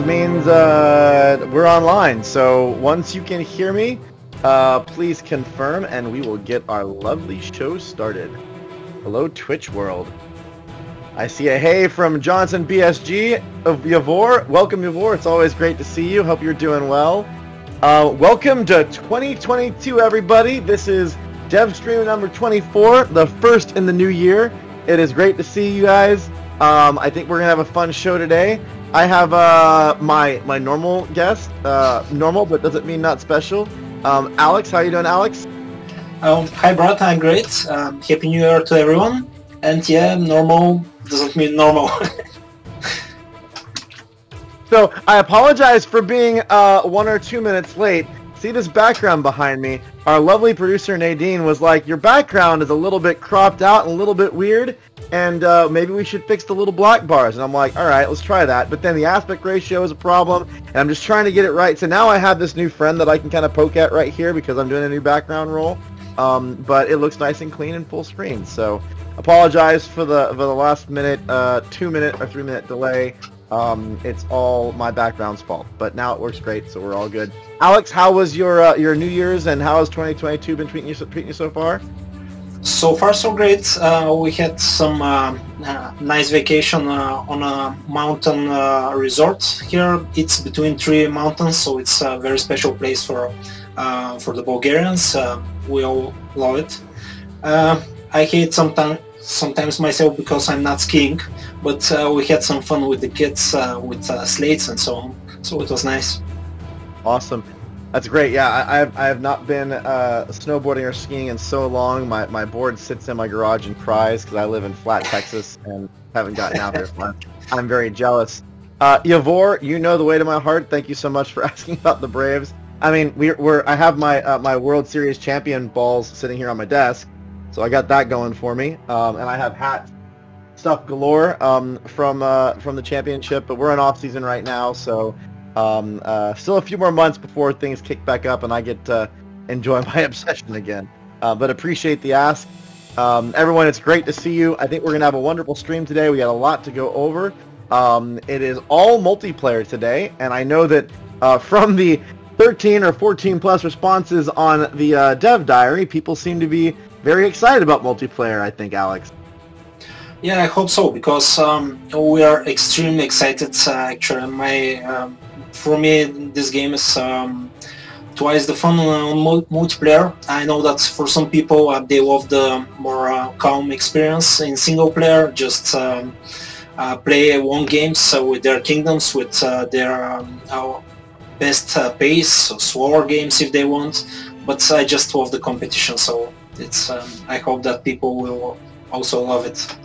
means uh, we're online. So once you can hear me, uh, please confirm and we will get our lovely show started. Hello, Twitch world. I see a hey from Johnson BSG of Yavor. Welcome, Yavor. It's always great to see you. Hope you're doing well. Uh, welcome to 2022, everybody. This is Dev Stream number 24, the first in the new year. It is great to see you guys. Um, I think we're gonna have a fun show today. I have uh, my my normal guest, uh, normal, but doesn't mean not special. Um, Alex, how you doing, Alex? Um, hi, Brad. I'm great. Um, Happy New Year to everyone. And yeah, normal doesn't mean normal. so I apologize for being uh, one or two minutes late. See this background behind me? Our lovely producer Nadine was like, "Your background is a little bit cropped out and a little bit weird, and uh, maybe we should fix the little black bars." And I'm like, "All right, let's try that." But then the aspect ratio is a problem, and I'm just trying to get it right. So now I have this new friend that I can kind of poke at right here because I'm doing a new background roll. Um, but it looks nice and clean and full screen. So apologize for the for the last minute, uh, two minute or three minute delay. Um, it's all my background's fault, but now it works great, so we're all good. Alex, how was your uh, your New Year's and how has 2022 been treating you treating you so far? So far, so great. Uh, we had some uh, uh nice vacation uh, on a mountain uh, resort here. It's between three mountains, so it's a very special place for for the Bulgarians. we all love it. I hate sometimes sometimes myself because I'm not skiing, but uh, we had some fun with the kids uh, with uh, slates and so on. So it was nice. Awesome. That's great. Yeah, I, I, have, I have not been uh, snowboarding or skiing in so long. My, my board sits in my garage and cries because I live in flat Texas and haven't gotten out there. I'm very jealous. Uh, Yavor, you know the way to my heart. Thank you so much for asking about the Braves. I mean, we're, we're I have my uh, my World Series champion balls sitting here on my desk, so I got that going for me. Um, and I have hat stuff galore um, from uh, from the championship. But we're in off season right now, so um, uh, still a few more months before things kick back up and I get to enjoy my obsession again. Uh, but appreciate the ask. Um, everyone, it's great to see you. I think we're going to have a wonderful stream today. We got a lot to go over. Um, it is all multiplayer today, and I know that uh, from the 13 or 14 plus responses on the uh, dev diary, people seem to be very excited about multiplayer, I think, Alex. Yeah, I hope so because um, we are extremely excited. Uh, actually, my um, for me, this game is um, twice the fun on multiplayer. I know that for some people uh, they love the more uh, calm experience in single player. Just um, uh, play one games with their kingdoms, with uh, their um, best uh, pace, so slower games if they want. But I just love the competition, so it's um, I hope that people will also love it.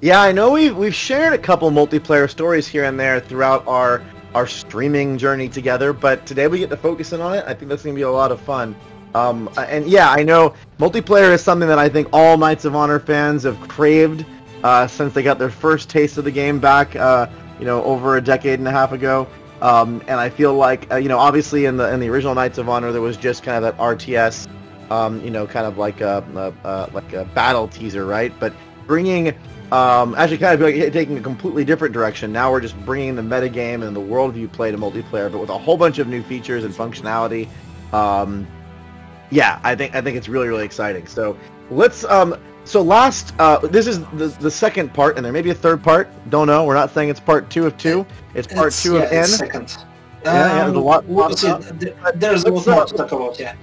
Yeah, I know we've we've shared a couple multiplayer stories here and there throughout our our streaming journey together, but today we get to focus in on it. I think that's gonna be a lot of fun. Um, and yeah, I know multiplayer is something that I think all Knights of Honor fans have craved uh, since they got their first taste of the game back, uh, you know, over a decade and a half ago. Um, and I feel like, uh, you know, obviously in the in the original Knights of Honor there was just kind of that RTS um, you know, kind of like a, a, a, like a battle teaser, right? But bringing, um, actually kind of like taking a completely different direction. Now we're just bringing the metagame and the worldview play to multiplayer, but with a whole bunch of new features and functionality. Um, yeah, I think I think it's really really exciting. So let's um, so last, uh, this is the, the second part, and there may be a third part. Don't know. We're not saying it's part two of two. It's part it's, two yeah, of N. Second. Yeah, um, yeah, there's a lot. lot there's a lot more to talk about. Yeah.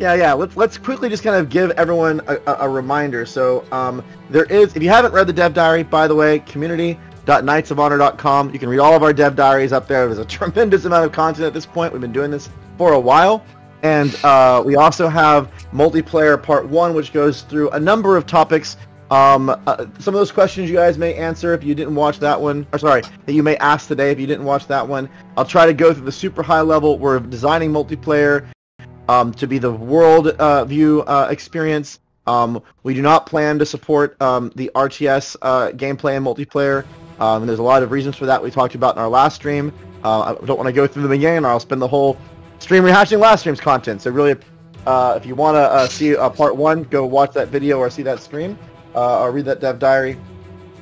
Yeah, yeah. Let's let's quickly just kind of give everyone a, a, a reminder. So um, there is, if you haven't read the Dev Diary, by the way, community.knightsofhonor.com. You can read all of our Dev Diaries up there. There's a tremendous amount of content at this point. We've been doing this for a while. And uh, we also have multiplayer part one, which goes through a number of topics. Um, uh, some of those questions you guys may answer if you didn't watch that one, or sorry, that you may ask today if you didn't watch that one. I'll try to go through the super high level. We're designing multiplayer um, to be the world uh, view uh, experience. Um, we do not plan to support um, the RTS uh, gameplay and multiplayer. Um, and there's a lot of reasons for that we talked about in our last stream. Uh, I don't want to go through them again, or I'll spend the whole stream rehashing last stream's content. So really, uh, if you want to uh, see part one, go watch that video or see that stream, or read that dev diary.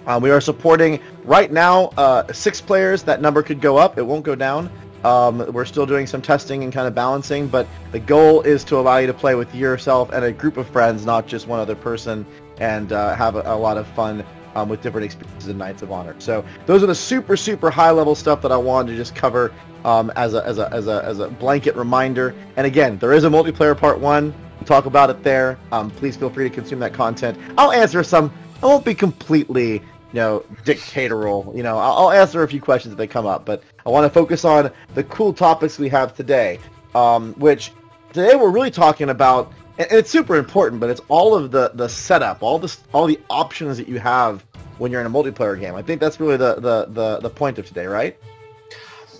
Uh, we are supporting right now six players. That number could go up. It won't go down. Um, we're still doing some testing and kind of balancing, but the goal is to allow you to play with yourself and a group of friends, not just one other person, and uh, have a, a, lot of fun um, with different experiences in Knights of Honor. So those are the super, super high level stuff that I wanted to just cover um, as, a, as, a, as, a, as a blanket reminder. And again, there is a multiplayer part one. We'll talk about it there. Um, please feel free to consume that content. I'll answer some. I won't be completely you know, dictatorial. You know, I'll, I'll answer a few questions if they come up, but I want to focus on the cool topics we have today, um, which today we're really talking about, and it's super important, but it's all of the, the setup, all the all the options that you have when you're in a multiplayer game. I think that's really the, the, the, the point of today, right?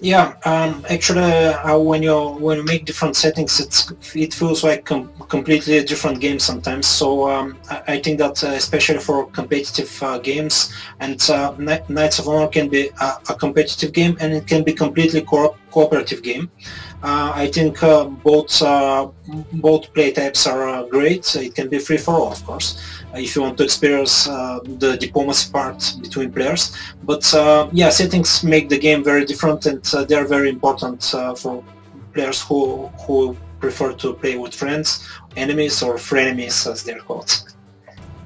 Yeah, um, actually, uh, when you when you make different settings, it's it feels like com- completely different game sometimes. So um, I, I, think that uh, especially for competitive uh, games, and uh, Knights of Honor can be a, a, competitive game, and it can be completely co- cooperative game. Uh, I think uh, both both play types are great. It can be free for all, of course if you want to experience uh, the diplomacy part between players. But uh, yeah, settings make the game very different and uh, they are very important for players who who prefer to play with friends, enemies, or frenemies as they're called.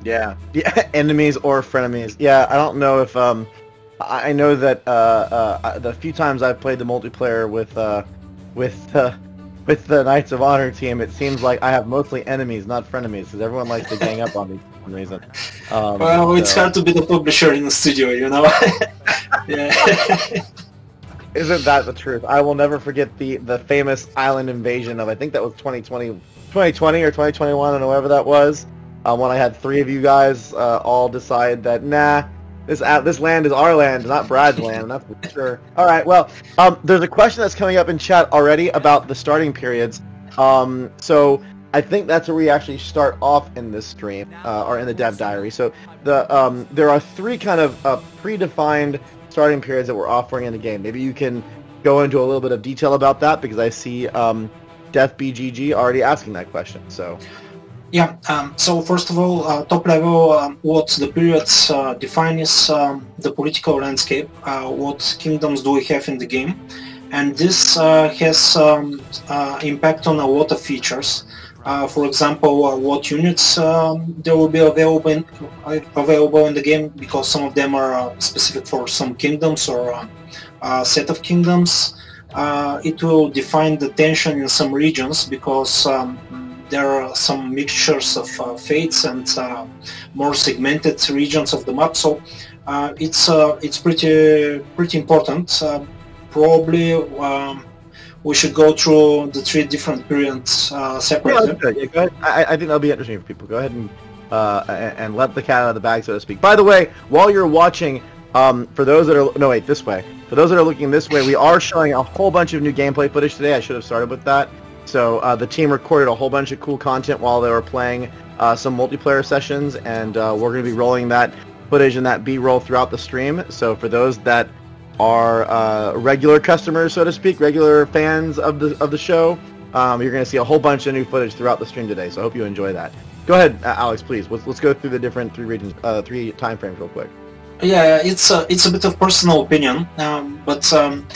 Yeah, yeah, enemies or frenemies. Yeah, I don't know if um, I know that uh, uh, the few times I've played the multiplayer with uh, with uh, with the Knights of Honor team, it seems like I have mostly enemies, not frenemies, because everyone likes to gang up on me for some reason. Um, well, it's hard to be the publisher in the studio, you know. yeah. Isn't that the truth? I will never forget the the famous island invasion of I think that was 2020, 2020 or 2021, or whatever that was. Uh, when I had three of you guys uh, all decide that nah, this uh, this land is our land, not Brad's land. That's for sure. All right. Well, um, there's a question that's coming up in chat already about the starting periods. Um, so I think that's where we actually start off in this stream uh, or in the dev diary. So the um, there are three kind of uh, predefined starting periods that we're offering in the game. Maybe you can go into a little bit of detail about that because I see um, Death BGG already asking that question. So. Yeah, um, so first of all, uh, top level, um, what the periods uh, define is um, the political landscape, uh, what kingdoms do we have in the game, and this uh, has um, uh, impact on a lot of features. Uh, for example, what units um, there will be available in, available in the game, because some of them are specific for some kingdoms or a set of kingdoms. it will define the tension in some regions because um, there are some mixtures of uh, fates and uh, more segmented regions of the map. So uh, it's it's pretty pretty important. probably. Um, we should go through the three different periods uh, separately. Yeah, yeah. I, I, think that'll be interesting for people. Go ahead and, uh, and, and let the cat out of the bag, so to speak. By the way, while you're watching, um, for those that are no wait this way, for those that are looking this way, we are showing a whole bunch of new gameplay footage today. I should have started with that. So uh, the team recorded a whole bunch of cool content while they were playing uh, some multiplayer sessions, and uh, we're going to be rolling that footage and that B-roll throughout the stream. So for those that are uh, regular customers, so to speak, regular fans of the of the show, um, you're going to see a whole bunch of new footage throughout the stream today. So I hope you enjoy that. Go ahead, Alex, please. Let's let's go through the different three regions, uh, three time frames real quick. Yeah, it's a, it's a bit of personal opinion, um, but um,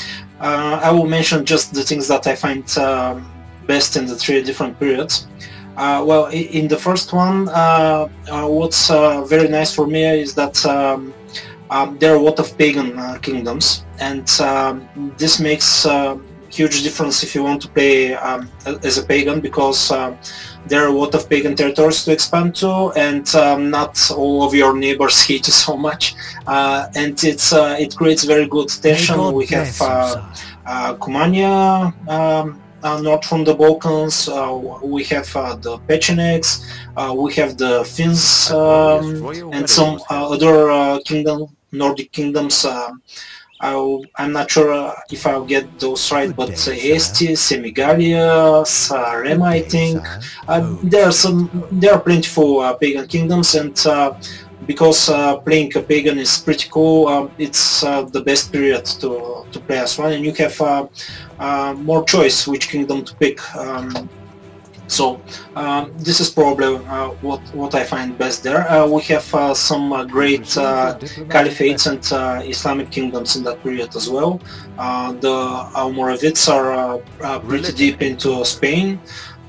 uh, I will mention just the things that I find um, best in the three different periods. Uh, well, in the first one, uh, uh, what's uh, very nice for me is that um, um, there are a lot of pagan uh, kingdoms, and um, this makes a huge difference if you want to play um, as a pagan because uh, there are a lot of pagan territories to expand to, and um, not all of your neighbors hate you so much, and it's it creates very good tension. We have Cumania. Um, uh, not from the Balkans. Uh, we have uh, the Pechenegs, we have the Finns, um, and some other kingdom, Nordic kingdoms. i am not sure if I'll get those right, but uh, Esti, Semigalia, Sarema, I think. Uh, there are some, there are plentiful uh, pagan kingdoms, and because uh, playing a pagan is pretty cool, um, it's uh, the best period to, to play as one, and you have uh, uh more choice which kingdom to pick. Um, So um, this is probably uh, what what I find best there. Uh, we have uh, some uh, great uh, caliphates and uh, Islamic kingdoms in that period as well. the Almoravids are pretty deep into Spain.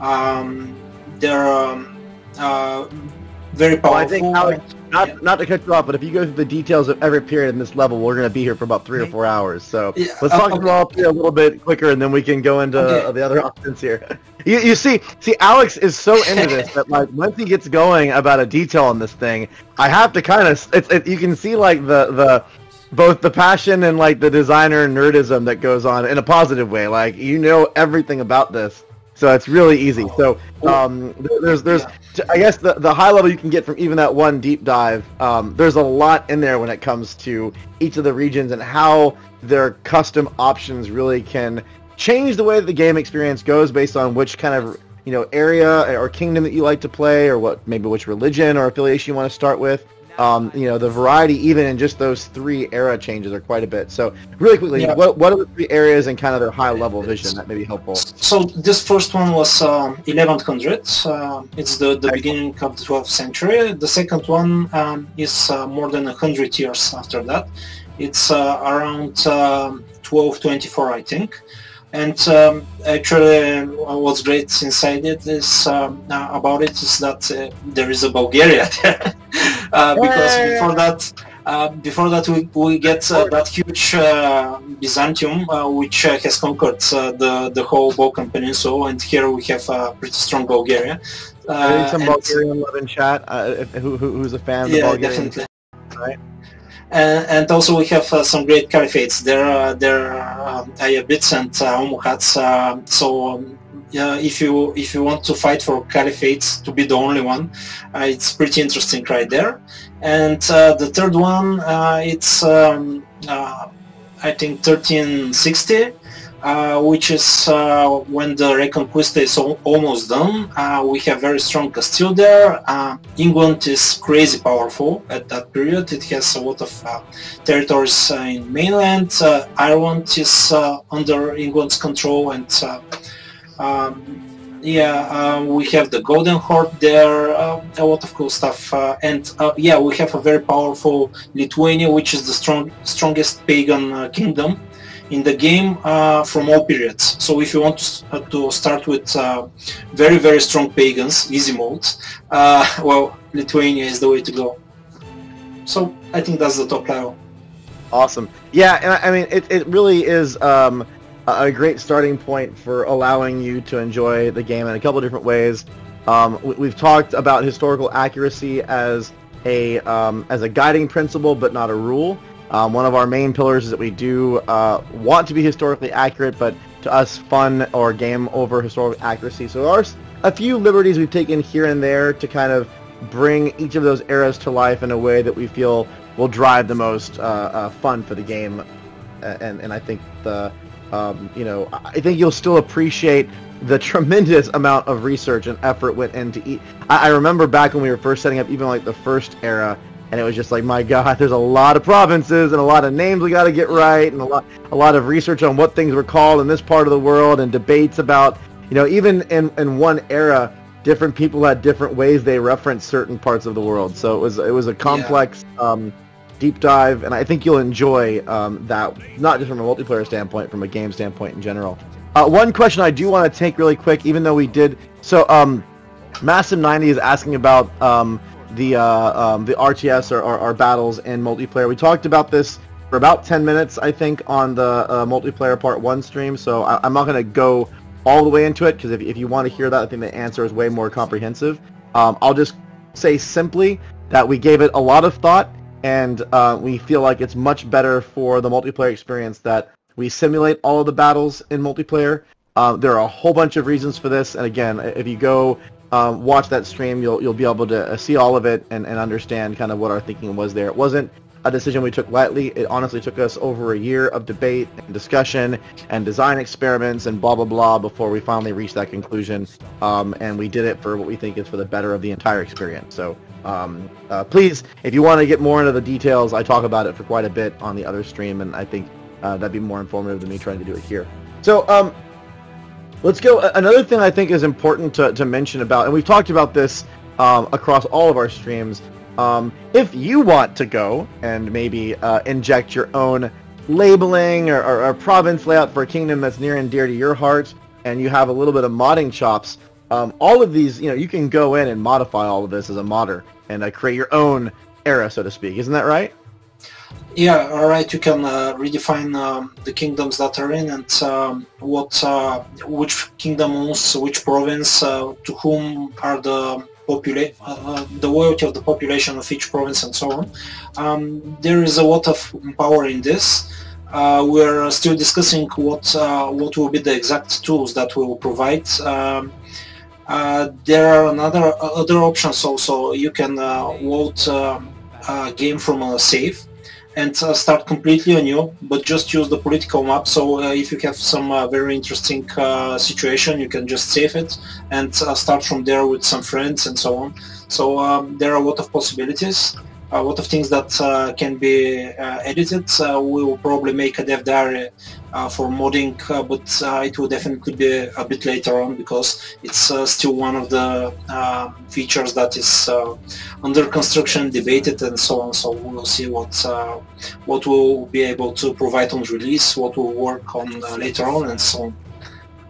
Um, they're um, very powerful. Well, I think Alex, not yeah. not to cut you off, but if you go through the details of every period in this level, we're going to be here for about three or four hours. So yeah. let's uh, talk okay. about a little bit quicker, and then we can go into okay. Uh, the other options here. You, you see, see, Alex is so into this that like once he gets going about a detail on this thing, I have to kind of. It's it, you can see like the the both the passion and like the designer nerdism that goes on in a positive way. Like you know everything about this so it's really easy. So um, there's there's I guess the the high level you can get from even that one deep dive. Um, there's a lot in there when it comes to each of the regions and how their custom options really can change the way that the game experience goes based on which kind of you know area or kingdom that you like to play or what maybe which religion or affiliation you want to start with um, you know, the variety even in just those three era changes are quite a bit. So really quickly, yeah. what, what are the three areas and kind of their high level vision that may be helpful? So this first one was um, 1100. Uh, it's the, the beginning of the 12th century. The second one um, is uh, more than 100 years after that. It's uh, around 1224, um, I think. And um, actually, uh, what's great inside it is um, uh, about it is that uh, there is a Bulgaria there, uh, because before that, uh, before that we, we get uh, that huge Byzantium, which has conquered the the whole Balkan Peninsula, and here we have a pretty strong Bulgaria. I think some Bulgarian love in chat. Who, who, who's a fan of yeah, the Bulgarian? Definitely. Right and, and also we have uh, some great caliphates. There are there are um, and uh. Uh, so um, yeah, if you if you want to fight for caliphates to be the only one, uh, it's pretty interesting right there. And uh, the third one, uh, it's um, I think 1360 uh, which is uh, when the Reconquista is al almost done. Uh, we have very strong Castile there. Uh, England is crazy powerful at that period. It has a lot of uh, territories in mainland. Ireland is under England's control and um, yeah, we have the Golden Horde there, a lot of cool stuff. and yeah, we have a very powerful Lithuania, which is the strong, strongest pagan kingdom in the game uh, from all periods. So if you want to, uh, to start with uh, very, very strong pagans, easy modes, uh, well, Lithuania is the way to go. So I think that's the top level. Awesome. Yeah, and I, I mean, it, it really is um, a great starting point for allowing you to enjoy the game in a couple different ways. Um, we, have talked about historical accuracy as a um, as a guiding principle, but not a rule. Um, one of our main pillars is that we do uh, want to be historically accurate, but to us, fun or game over historical accuracy. So there are a few liberties we've taken here and there to kind of bring each of those eras to life in a way that we feel will drive the most uh, uh, fun for the game. And, and I think the um, you know I think you'll still appreciate the tremendous amount of research and effort went into I remember back when we were first setting up even like the first era and it was just like my god there's a lot of provinces and a lot of names we got to get right and a lot a lot of research on what things were called in this part of the world and debates about you know even in in one era different people had different ways they referenced certain parts of the world so it was it was a complex yeah. um, deep dive and i think you'll enjoy um, that not just from a multiplayer standpoint from a game standpoint in general uh, one question i do want to take really quick even though we did so um massive 90 is asking about um, the uh, um, the RTS or, or, or, battles in multiplayer. We talked about this for about 10 minutes, I think, on the uh, multiplayer part one stream. So I, am not going to go all the way into it because if, if you want to hear that, I think the answer is way more comprehensive. Um, I'll just say simply that we gave it a lot of thought and uh, we feel like it's much better for the multiplayer experience that we simulate all of the battles in multiplayer. Uh, there are a whole bunch of reasons for this, and again, if you go um, watch that stream, you'll you'll be able to uh, see all of it and, and understand kind of what our thinking was there. It wasn't a decision we took lightly. It honestly took us over a year of debate and discussion and design experiments and blah blah blah before we finally reached that conclusion. Um, and we did it for what we think is for the better of the entire experience. So um, uh, please, if you want to get more into the details, I talk about it for quite a bit on the other stream, and I think uh, that'd be more informative than me trying to do it here. So um, Let's go. Another thing I think is important to, to mention about, and we've talked about this um, across all of our streams. Um, if you want to go and maybe uh, inject your own labeling or, or, or, province layout for a kingdom that's near and dear to your heart, and you have a little bit of modding chops, um, all of these, you know, you can go in and modify all of this as a modder and uh, create your own era, so to speak. Isn't that right? Yeah, all right. You can uh, redefine um, the kingdoms that are in and um, what, uh, which kingdom owns which province, uh, to whom are the popula- uh, the loyalty of the population of each province, and so on. Um, there is a lot of power in this. Uh, we're still discussing what uh, what will be the exact tools that we will provide. Um, there are another other options also. You can load a game from a save and uh, start completely anew, but just use the political map. So uh, if you have some uh, very interesting situation, you can just save it and start from there with some friends and so on. So um, there are a lot of possibilities a lot of things that uh, can be uh, edited. Uh, we will probably make a dev diary uh, for modding, uh, but uh, it will definitely be a bit later on because it's still one of the features that is under construction, debated, and so on. So we'll see what what we'll be able to provide on release, what we'll work on later on, and so on.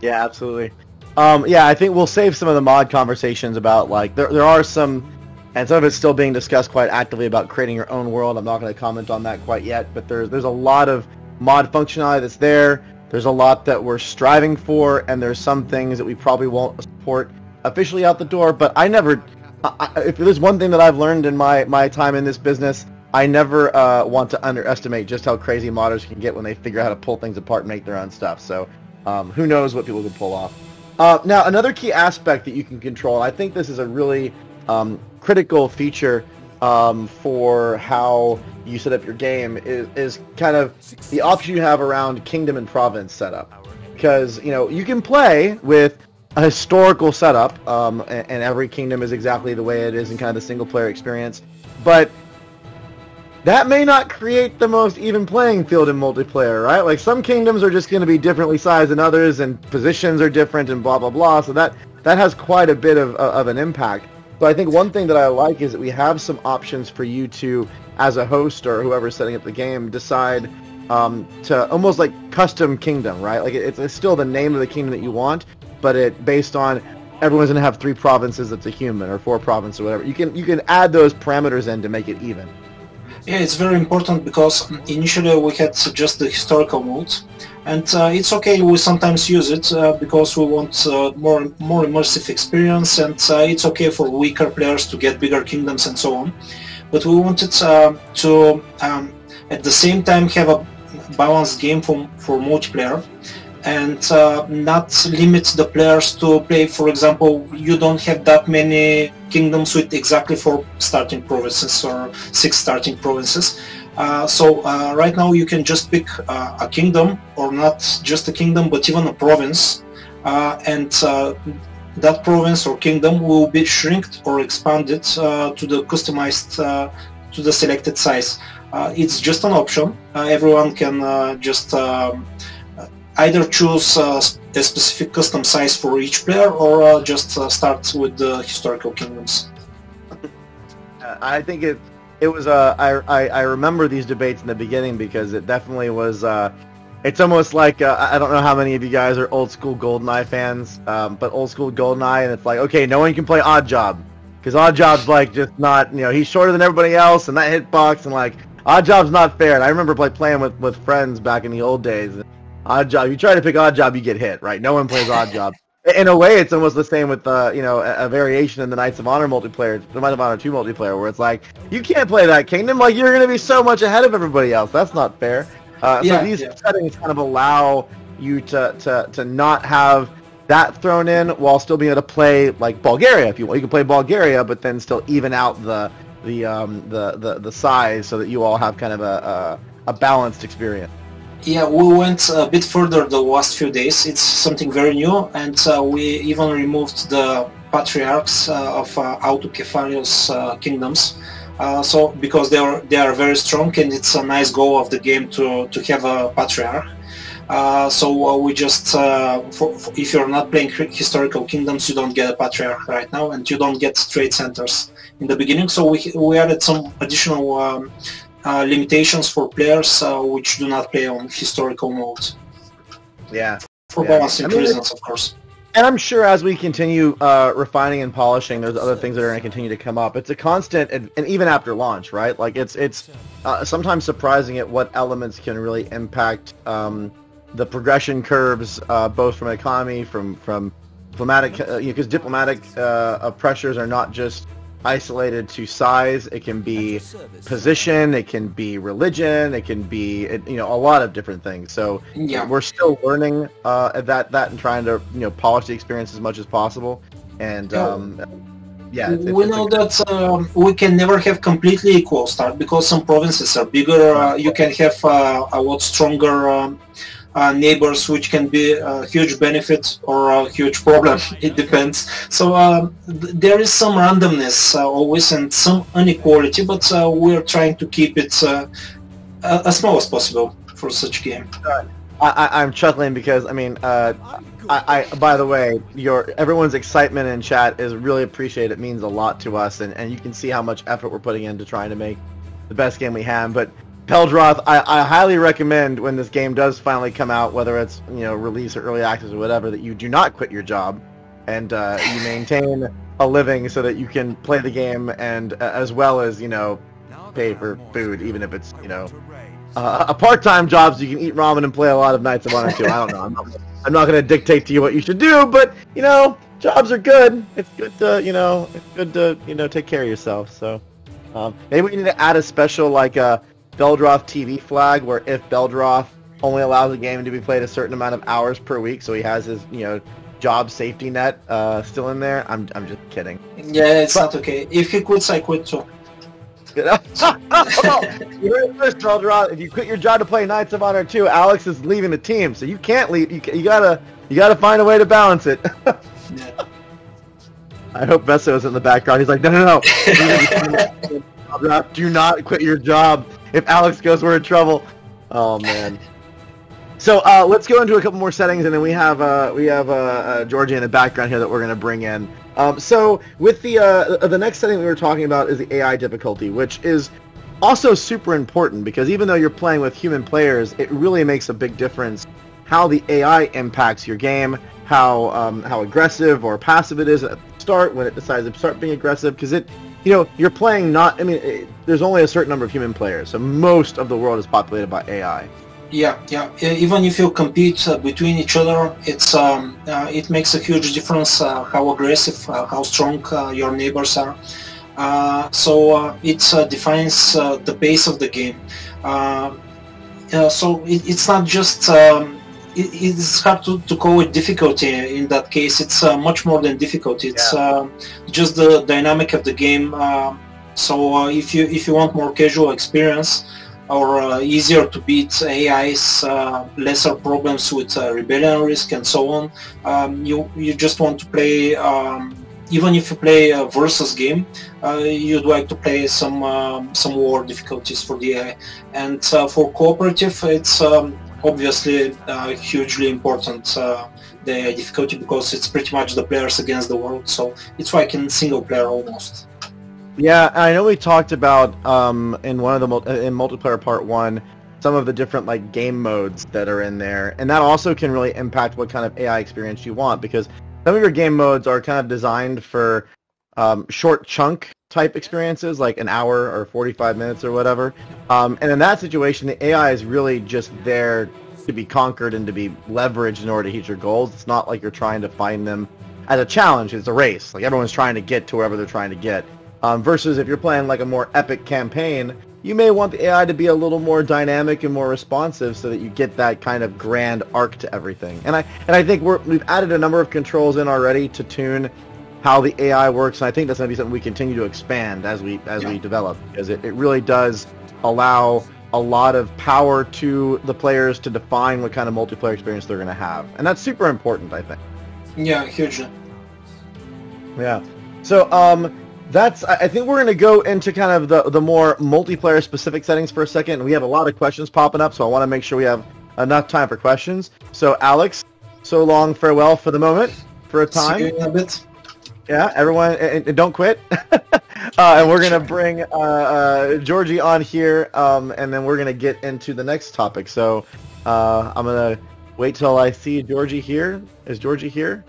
Yeah, absolutely. Um, yeah, I think we'll save some of the mod conversations about like there there are some and some of it's still being discussed quite actively about creating your own world. I'm not going to comment on that quite yet, but there's there's a lot of mod functionality that's there. There's a lot that we're striving for, and there's some things that we probably won't support officially out the door. But I never, I, if there's one thing that I've learned in my my time in this business, I never uh, want to underestimate just how crazy modders can get when they figure out how to pull things apart and make their own stuff. So um, who knows what people can pull off. Uh, now, another key aspect that you can control, and I think this is a really um, critical feature um, for how you set up your game is, is kind of the option you have around kingdom and province setup. Because, you know, you can play with a historical setup, um, and, and, every kingdom is exactly the way it is in kind of the single player experience. But that may not create the most even playing field in multiplayer, right? Like some kingdoms are just going to be differently sized than others, and positions are different, and blah blah blah. So that that has quite a bit of of an impact. So I think one thing that I like is that we have some options for you to, as a host or whoever's setting up the game, decide um, to almost like custom kingdom, right? Like it's, it's still the name of the kingdom that you want, but it based on everyone's gonna have three provinces that's a human or four provinces or whatever. You can you can add those parameters in to make it even. Yeah, it's very important because initially we had just the historical mode, and uh, it's okay. We sometimes use it uh, because we want uh, more more immersive experience, and uh, it's okay for weaker players to get bigger kingdoms and so on. But we wanted uh, to um, at the same time have a balanced game for for multiplayer, and uh, not limit the players to play. For example, you don't have that many kingdoms with exactly four starting provinces or six starting provinces. Uh, so uh, right now you can just pick uh, a kingdom or not just a kingdom but even a province uh, and uh, that province or kingdom will be shrinked or expanded to the customized to the selected size. it's just an option. everyone can just um, either choose uh, a specific custom size for each player or uh, just uh, start with the historical kingdoms. I think it it was uh, I, I, I remember these debates in the beginning because it definitely was uh, it's almost like uh, I don't know how many of you guys are old school GoldenEye fans, um, but old school GoldenEye, and it's like okay, no one can play Oddjob because Oddjob's like just not you know he's shorter than everybody else, and that hitbox and like Oddjob's not fair. And I remember like playing with with friends back in the old days. And, Oddjob. You try to pick Oddjob, you get hit, right? No one plays Oddjob. In a way, it's almost the same with uh, you know a, a, variation in the Knights of Honor multiplayer, the Knights of Honor 2 multiplayer, where it's like you can't play that kingdom, like you're going to be so much ahead of everybody else. That's not fair. Uh, yeah, so these yeah. settings kind of allow you to, to to not have that thrown in while still being able to play like Bulgaria if you want. You can play Bulgaria, but then still even out the the um, the, the the size so that you all have kind of a, a, a balanced experience. Yeah, we went a bit further the last few days. It's something very new, and uh, we even removed the patriarchs uh, of uh, autokephalios uh, kingdoms. Uh, so because they are they are very strong, and it's a nice goal of the game to to have a patriarch. Uh, so we just, for, for, if you're not playing historical kingdoms, you don't get a patriarch right now, and you don't get trade centers in the beginning. So we we added some additional um, limitations for players uh, which do not play on historical mode. Yeah. For yeah. balancing I mean, reasons, of course. And I'm sure as we continue uh, refining and polishing, there's other things that are going to continue to come up. It's a constant, and, and even after launch, right? Like it's it's uh, sometimes surprising at what elements can really impact um, the progression curves, uh, both from economy, from from diplomatic, because uh, you know, diplomatic uh, pressures are not just isolated to size. It can be position. It can be religion. It can be you know a lot of different things. So yeah. we're still learning uh, that that and trying to you know polish the experience as much as possible. And um, yeah, we know that um, we can never have completely equal start because some provinces are bigger. Uh, you can have uh, a lot stronger. Um, uh, neighbors, which can be a huge benefit or a huge problem. It depends. So um, th- there is some randomness uh, always and some inequality, but uh, we're trying to keep it uh, as small as possible for such game. I, am chuckling because I mean, uh, I, I, by the way, your everyone's excitement in chat is really appreciated. It means a lot to us, and, and you can see how much effort we're putting into trying to make the best game we have. But Peldroth, I, I highly recommend when this game does finally come out, whether it's you know release or early access or whatever, that you do not quit your job and uh, you maintain a living so that you can play the game and uh, as well as you know pay for food, even if it's you know uh, a part-time job so you can eat ramen and play a lot of Knights of Honor too. I don't know. I'm not, I'm not going to dictate to you what you should do, but you know jobs are good. It's good to you know it's good to you know take care of yourself. So um, maybe we need to add a special like a Beldroth TV flag, where if Beldroth only allows a game to be played a certain amount of hours per week, so he has his, you know, job safety net uh, still in there. I'm, I'm just kidding. Yeah, it's but, not okay. If he quits, I quit too. you first, Beldroth. If you quit your job to play Knights of Honor 2, Alex is leaving the team, so you can't leave. You, you gotta, you gotta find a way to balance it. yeah. I hope Vesso is in the background. He's like, no, no, no. Do not quit your job if Alex goes, we're in trouble. Oh man. So uh, let's go into a couple more settings, and then we have uh, we have uh, uh Georgi in the background here that we're going to bring in. Um, so with the uh, the next setting we were talking about is the AI difficulty, which is also super important because even though you're playing with human players, it really makes a big difference how the AI impacts your game, how um, how aggressive or passive it is at the start when it decides to start being aggressive, because it you know, you're playing not. I mean, it, there's only a certain number of human players, so most of the world is populated by AI. Yeah, yeah. Even if you compete uh, between each other, it's um, uh, it makes a huge difference uh, how aggressive, uh, how strong uh, your neighbors are. Uh, so it defines the pace of the game. so it, it's not just um, it, it's hard to, to call it difficulty in that case. It's uh, much more than difficulty. It's yeah. Uh, just the dynamic of the game. Uh, so uh, if you if you want more casual experience or uh, easier to beat AIs, uh, lesser problems with rebellion risk and so on, um, you you just want to play. Um, even if you play a versus game, you'd like to play some um, some war difficulties for the AI. And for cooperative, it's um, obviously uh, hugely important uh, the difficulty because it's pretty much the players against the world so it's like in single player almost yeah i know we talked about um, in one of the in multiplayer part one some of the different like game modes that are in there and that also can really impact what kind of ai experience you want because some of your game modes are kind of designed for um, short chunk type experiences, like an hour or 45 minutes or whatever. Um, and in that situation, the AI is really just there to be conquered and to be leveraged in order to hit your goals. It's not like you're trying to find them as a challenge. It's a race. Like everyone's trying to get to wherever they're trying to get. Um, versus if you're playing like a more epic campaign, you may want the AI to be a little more dynamic and more responsive so that you get that kind of grand arc to everything. And I and I think we're, we've added a number of controls in already to tune how the AI works, and I think that's going to be something we continue to expand as we as yeah. we develop because it, it really does allow a lot of power to the players to define what kind of multiplayer experience they're going to have, and that's super important, I think. Yeah, hugely. Yeah. So um, that's I think we're going to go into kind of the the more multiplayer specific settings for a second. We have a lot of questions popping up, so I want to make sure we have enough time for questions. So Alex, so long, farewell for the moment, for a time. See you in a. Yeah, everyone, and, and don't quit. uh, and we're gonna bring uh, uh, Georgi on here, um, and then we're gonna get into the next topic. So uh, I'm gonna wait till I see Georgi here. Is Georgi here?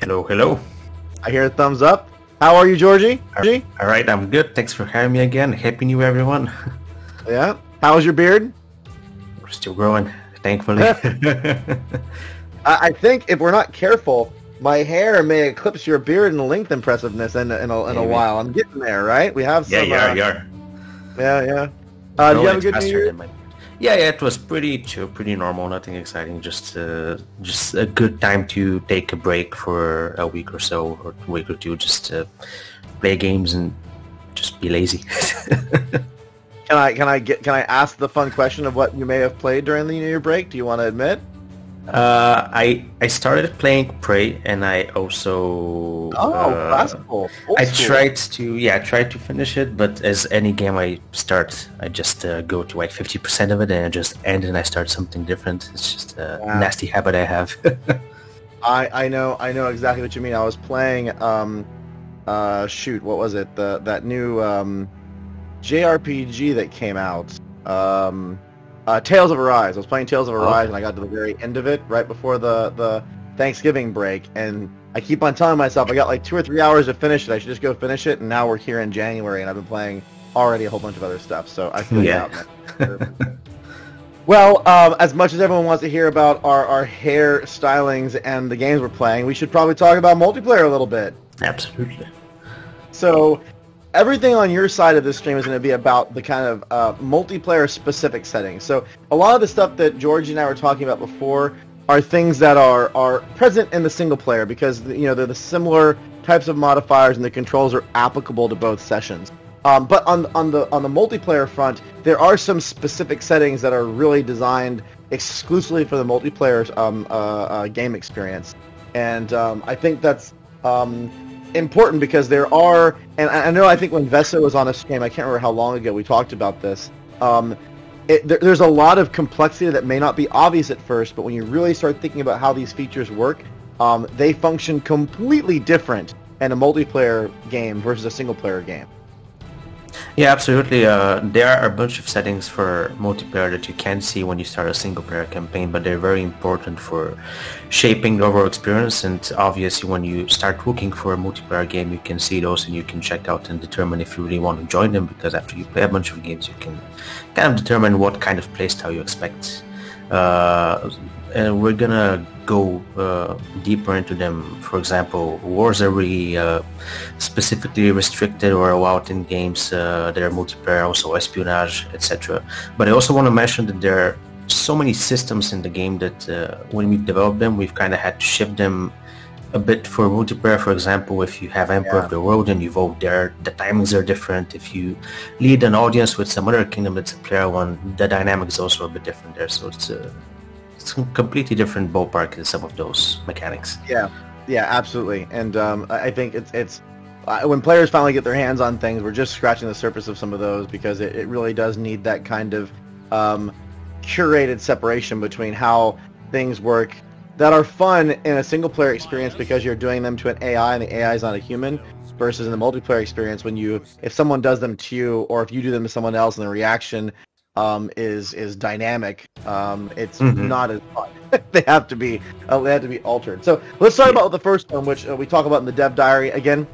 Hello, hello. I hear a thumbs up. How are you, Georgi? Georgi? All right, I'm good. Thanks for having me again. Happy New Year, everyone. Yeah. How's your beard? We're still growing, thankfully. I, I think if we're not careful, my hair may eclipse your beard in length impressiveness in, in, a, in a while. I'm getting there, right? We have yeah, some. you uh, are, you are. Yeah, yeah. Uh, do you have a good New Year? my- Yeah, yeah, it was pretty chill, pretty normal, nothing exciting. Just, uh, just a good time to take a break for a week or so, or a week or two, just to play games and just be lazy. Can I can I get can I ask the fun question of what you may have played during the New Year break? Do you want to admit? Uh, I I started playing Prey, and I also Oh, uh, classical. Old I school. tried to yeah, I tried to finish it, but as any game I start, I just uh, go to like fifty percent of it and I just end and I start something different. It's just a Wow. nasty habit I have. I I know I know exactly what you mean. I was playing um uh shoot, what was it? The that new um JRPG that came out. Um uh Tales of Arise. I was playing Tales of Oh. Arise and I got to the very end of it right before the the Thanksgiving break and I keep on telling myself I got like 2 or 3 hours to finish it. I should just go finish it and now we're here in January and I've been playing already a whole bunch of other stuff. So I feel you Yeah. out. Well, um, as much as everyone wants to hear about our, our hair stylings and the games we're playing, we should probably talk about multiplayer a little bit. Absolutely. So, everything on your side of this stream is going to be about the kind of uh, multiplayer specific settings. So, a lot of the stuff that George and I were talking about before are things that are, are present in the single player because you know they're the similar types of modifiers and the controls are applicable to both sessions. Um, but on on the on the multiplayer front, there are some specific settings that are really designed exclusively for the multiplayer um, uh, uh, game experience, and um, I think that's um, important because there are, and I know I think when Vesa was on a stream, I can't remember how long ago we talked about this. Um, it, there, there's a lot of complexity that may not be obvious at first, but when you really start thinking about how these features work, um, they function completely different in a multiplayer game versus a single player game. Yeah, absolutely. Uh, there are a bunch of settings for multiplayer that you can't see when you start a single player campaign, but they're very important for shaping the overall experience. And obviously, when you start looking for a multiplayer game, you can see those and you can check out and determine if you really want to join them. Because after you play a bunch of games, you can kind of determine what kind of playstyle you expect. Uh, and we're gonna go uh, deeper into them. For example, wars are really uh, specifically restricted or allowed in games uh, that are multiplayer, also espionage, etc. But I also want to mention that there are so many systems in the game that uh, when we've developed them, we've kind of had to shift them a bit for multiplayer. For example, if you have Emperor Yeah. of the World and you vote there, the timings are different. If you lead an audience with some other kingdom that's a player one, the dynamic is also a bit different there. So it's a, it's a completely different ballpark in some of those mechanics. Yeah, yeah, absolutely. And um, I think it's it's uh, when players finally get their hands on things, we're just scratching the surface of some of those because it, it really does need that kind of um, curated separation between how things work that are fun in a single player experience because you're doing them to an AI and the AI is not a human versus in the multiplayer experience when you if someone does them to you or if you do them to someone else and the reaction um, is is dynamic um, it's Mhm. not as fun. They have to be uh, they have to be altered. So let's talk about the first one which uh, we talk about in the dev diary again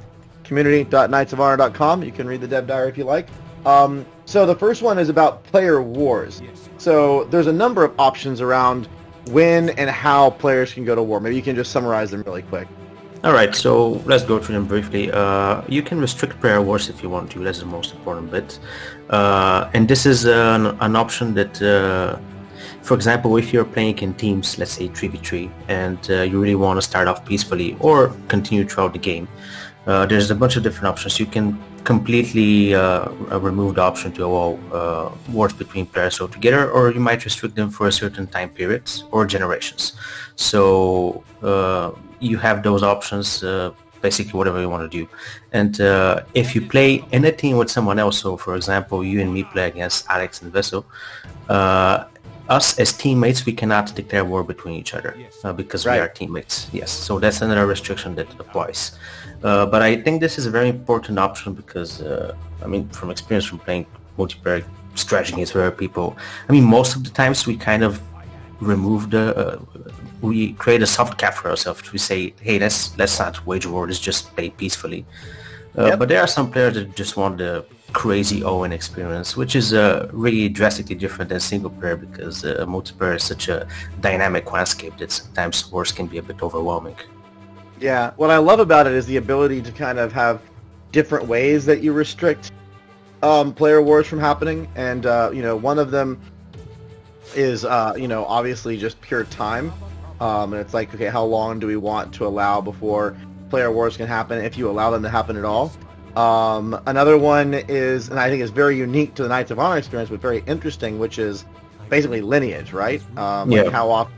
community.knightsofhonor.com you can read the dev diary if you like. Um, so the first one is about player wars. So there's a number of options around when and how players can go to war maybe you can just summarize them really quick All right, so let's go through them briefly. Uh, you can restrict player wars if you want to. That's the most important bit. Uh, and this is an, an option that, uh, for example, if you're playing in teams, let's say 3v3, and uh, you really want to start off peacefully or continue throughout the game, uh, there's a bunch of different options. You can completely uh, remove the option to allow uh, wars between players altogether, or you might restrict them for a certain time periods or generations. So uh, you have those options, uh, basically whatever you want to do. And uh, if you play in a team with someone else, so for example, you and me play against Alex and Vesso, uh, us as teammates, we cannot declare war between each other uh, because Right. we are teammates. Yes, so that's another restriction that applies. Uh, but I think this is a very important option because, uh, I mean, from experience from playing multiplayer strategy games with other people, I mean, most of the times we kind of remove the, uh, we create a soft cap for ourselves. We say, hey, let's let's not wage war. Let's just play peacefully. Uh, Yep. But there are some players that just want the crazy Owen experience, which is uh, really drastically different than single player because uh, multiplayer is such a dynamic landscape that sometimes wars can be a bit overwhelming. Yeah, what I love about it is the ability to kind of have different ways that you restrict um, player wars from happening, and uh, you know, one of them is uh, you know obviously just pure time, um, and it's like okay, how long do we want to allow before player wars can happen if you allow them to happen at all? Um, another one is, and I think is very unique to the Knights of Honor experience, but very interesting, which is basically lineage, right? Um, Yeah. Like how often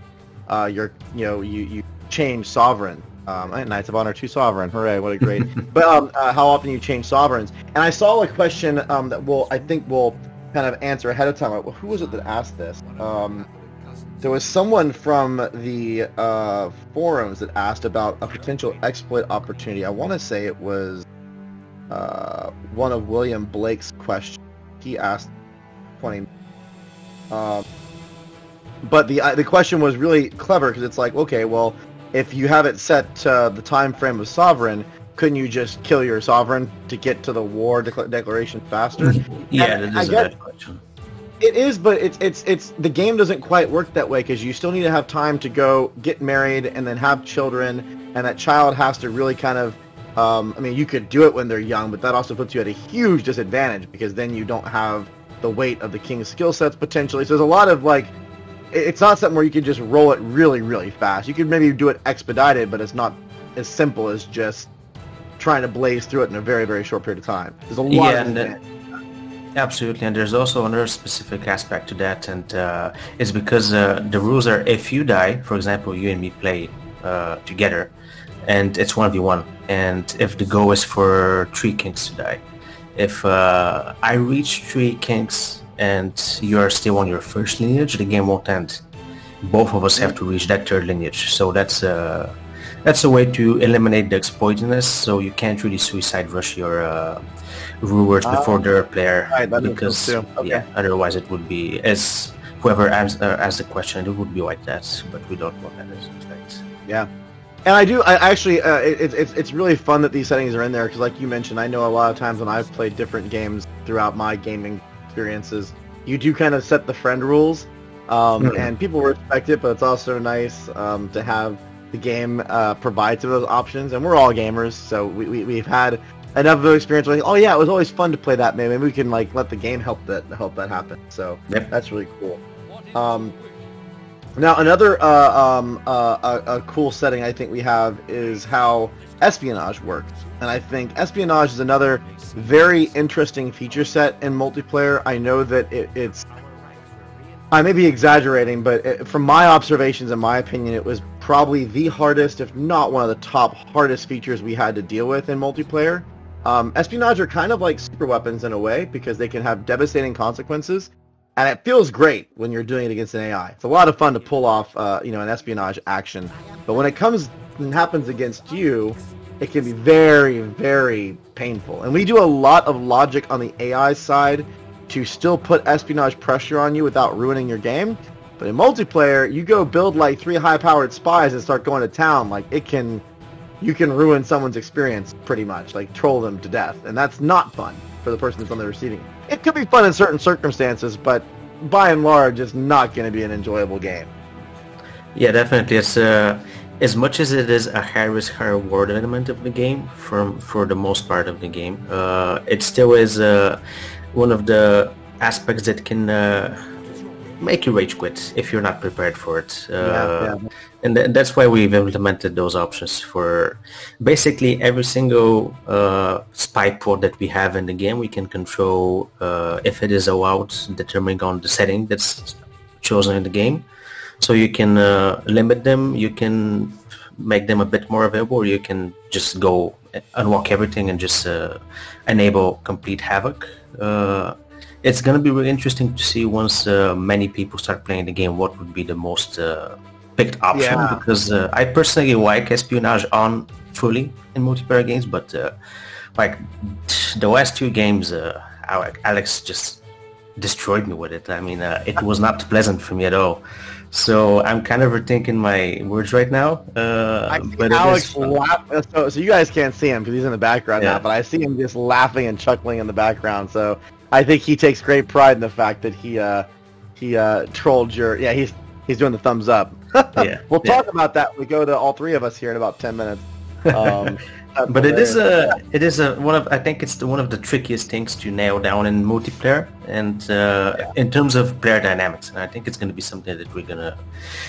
uh, you're, you know, you, you change sovereign. Um, Knights of Honor 2 Sovereign, hooray, what a great... but um, uh, how often you change sovereigns. And I saw a question um, that will, I think will kind of answer ahead of time. Who was it that asked this? Um, there was someone from the uh, forums that asked about a potential exploit opportunity. I want to say it was uh, one of William Blake's questions. He asked 20. Um, but the uh, the question was really clever because it's like, okay, well, if you have it set to the time frame of sovereign, couldn't you just kill your sovereign to get to the war decla- declaration faster? Yeah, And that I is a get- bad question. It is, but it's it's it's the game doesn't quite work that way because you still need to have time to go get married and then have children, and that child has to really kind of. Um, I mean, you could do it when they're young, but that also puts you at a huge disadvantage because then you don't have the weight of the king's skill sets potentially. So there's a lot of like, it's not something where you can just roll it really really fast. You could maybe do it expedited, but it's not as simple as just trying to blaze through it in a very very short period of time. There's a lot Yeah, of and. Absolutely, and there's also another specific aspect to that, and uh, it's because uh, the rules are if you die, for example, you and me play uh, together, and it's one v one, and if the goal is for three kings to die, if uh, I reach three kings and you are still on your first lineage, the game won't end. Both of us have to reach that third lineage, so that's uh, that's a way to eliminate the exploitedness. So you can't really suicide rush your uh, rulers before their player right, because. Okay. yeah, otherwise it would be as whoever asks, uh, asks the question, it would be like that. But we don't want that as in fact. Yeah, and I do. I actually, uh, it, it's it's it's really fun that these settings are in there because, like you mentioned, I know a lot of times when I've played different games throughout my gaming experiences, you do kind of set the friend rules, um, Mhm. and people respect it. But it's also nice um, to have the game uh, provide some of those options. And we're all gamers, so we, we we've had enough of an experience. Where, like, oh yeah, it was always fun to play that. Maybe we can like let the game help that help that happen. So Yep. that's really cool. Um, now, another uh, um, uh, a, a cool setting I think we have is how espionage works, and I think espionage is another very interesting feature set in multiplayer. I know that it, it's I may be exaggerating, but it, from my observations, and my opinion, it was probably the hardest, if not one of the top hardest features we had to deal with in multiplayer. Um, espionage are kind of like super weapons in a way because they can have devastating consequences, and it feels great when you're doing it against an AI. It's a lot of fun to pull off, uh, you know, an espionage action. But when it comes and happens against you, it can be very, very painful. And we do a lot of logic on the AI side to still put espionage pressure on you without ruining your game. But in multiplayer, you go build like three high-powered spies and start going to town. Like it can, you can ruin someone's experience pretty much, like troll them to death, and that's not fun for the person that's on the receiving. end. It could be fun in certain circumstances, but by and large, it's not going to be an enjoyable game. Yeah, definitely. It's uh, as much as it is a high risk, high reward element of the game, from for the most part of the game, uh, it still is uh, one of the aspects that can uh, make you rage quit if you're not prepared for it. Uh, Yeah, yeah. And th- that's why we've implemented those options for basically every single uh, spy pod that we have in the game. We can control uh, if it is allowed, determining on the setting that's chosen in the game. So you can uh, limit them, you can make them a bit more available, or you can just go unlock everything and just uh, enable complete havoc. Uh, it's gonna be really interesting to see once uh, many people start playing the game what would be the most uh, picked option Yeah. because uh, I personally like espionage on fully in multiplayer games, but uh, like the last two games, uh, Alex just destroyed me with it. I mean, uh, it was not pleasant for me at all. So I'm kind of rethinking my words right now. Uh, I see but Alex laugh. So, so you guys can't see him because he's in the background Yeah. now, but I see him just laughing and chuckling in the background. So I think he takes great pride in the fact that he uh, he uh, trolled your. Yeah, he's he's doing the thumbs up. Yeah, we'll yeah. talk about that. when We go to all three of us here in about ten minutes. Um, but it is hilarious. a it is a one of I think it's the, one of the trickiest things to nail down in multiplayer and uh, in terms of player dynamics. And I think it's going to be something that we're gonna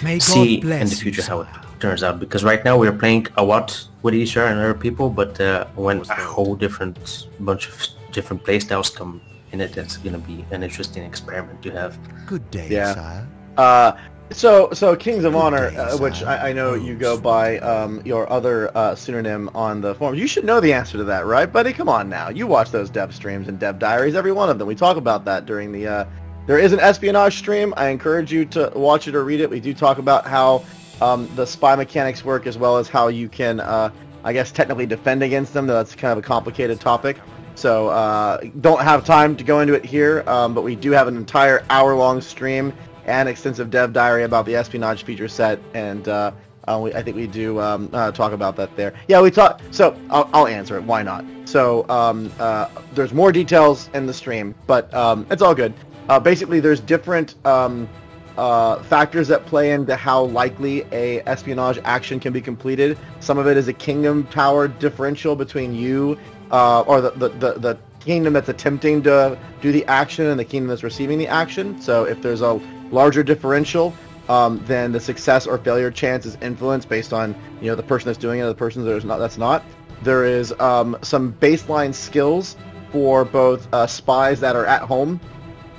May see in the future how it turns out. Because right now we're playing a lot with each other and other people, but uh, when a whole different bunch of different playstyles come in it, it's going to be an interesting experiment to have. Good day, Yeah. sire. Uh, so, so Kings of Good Honor, day, uh, which. I, I know you go by um, your other uh, pseudonym on the forum. You should know the answer to that, right, buddy? Come on now. You watch those dev streams and dev diaries, every one of them. We talk about that during the. Uh, there is an espionage stream. I encourage you to watch it or read it. We do talk about how um, the spy mechanics work, as well as how you can, uh, I guess, technically defend against them. Though that's kind of a complicated topic. So uh, don't have time to go into it here, um, but we do have an entire hour-long stream and extensive dev diary about the espionage feature set, and uh, uh, we, I think we do um, uh, talk about that there. Yeah, we talk. So I'll, I'll answer it. Why not? So um, uh, there's more details in the stream, but um, it's all good. Uh, basically, there's different um, uh, factors that play into how likely a espionage action can be completed. Some of it is a kingdom power differential between you uh, or the, the, the, the kingdom that's attempting to do the action and the kingdom that's receiving the action. So if there's a larger differential, um, then the success or failure chance is influenced based on you know the person that's doing it or the person that's not. That's not. There is um, some baseline skills for both uh, spies that are at home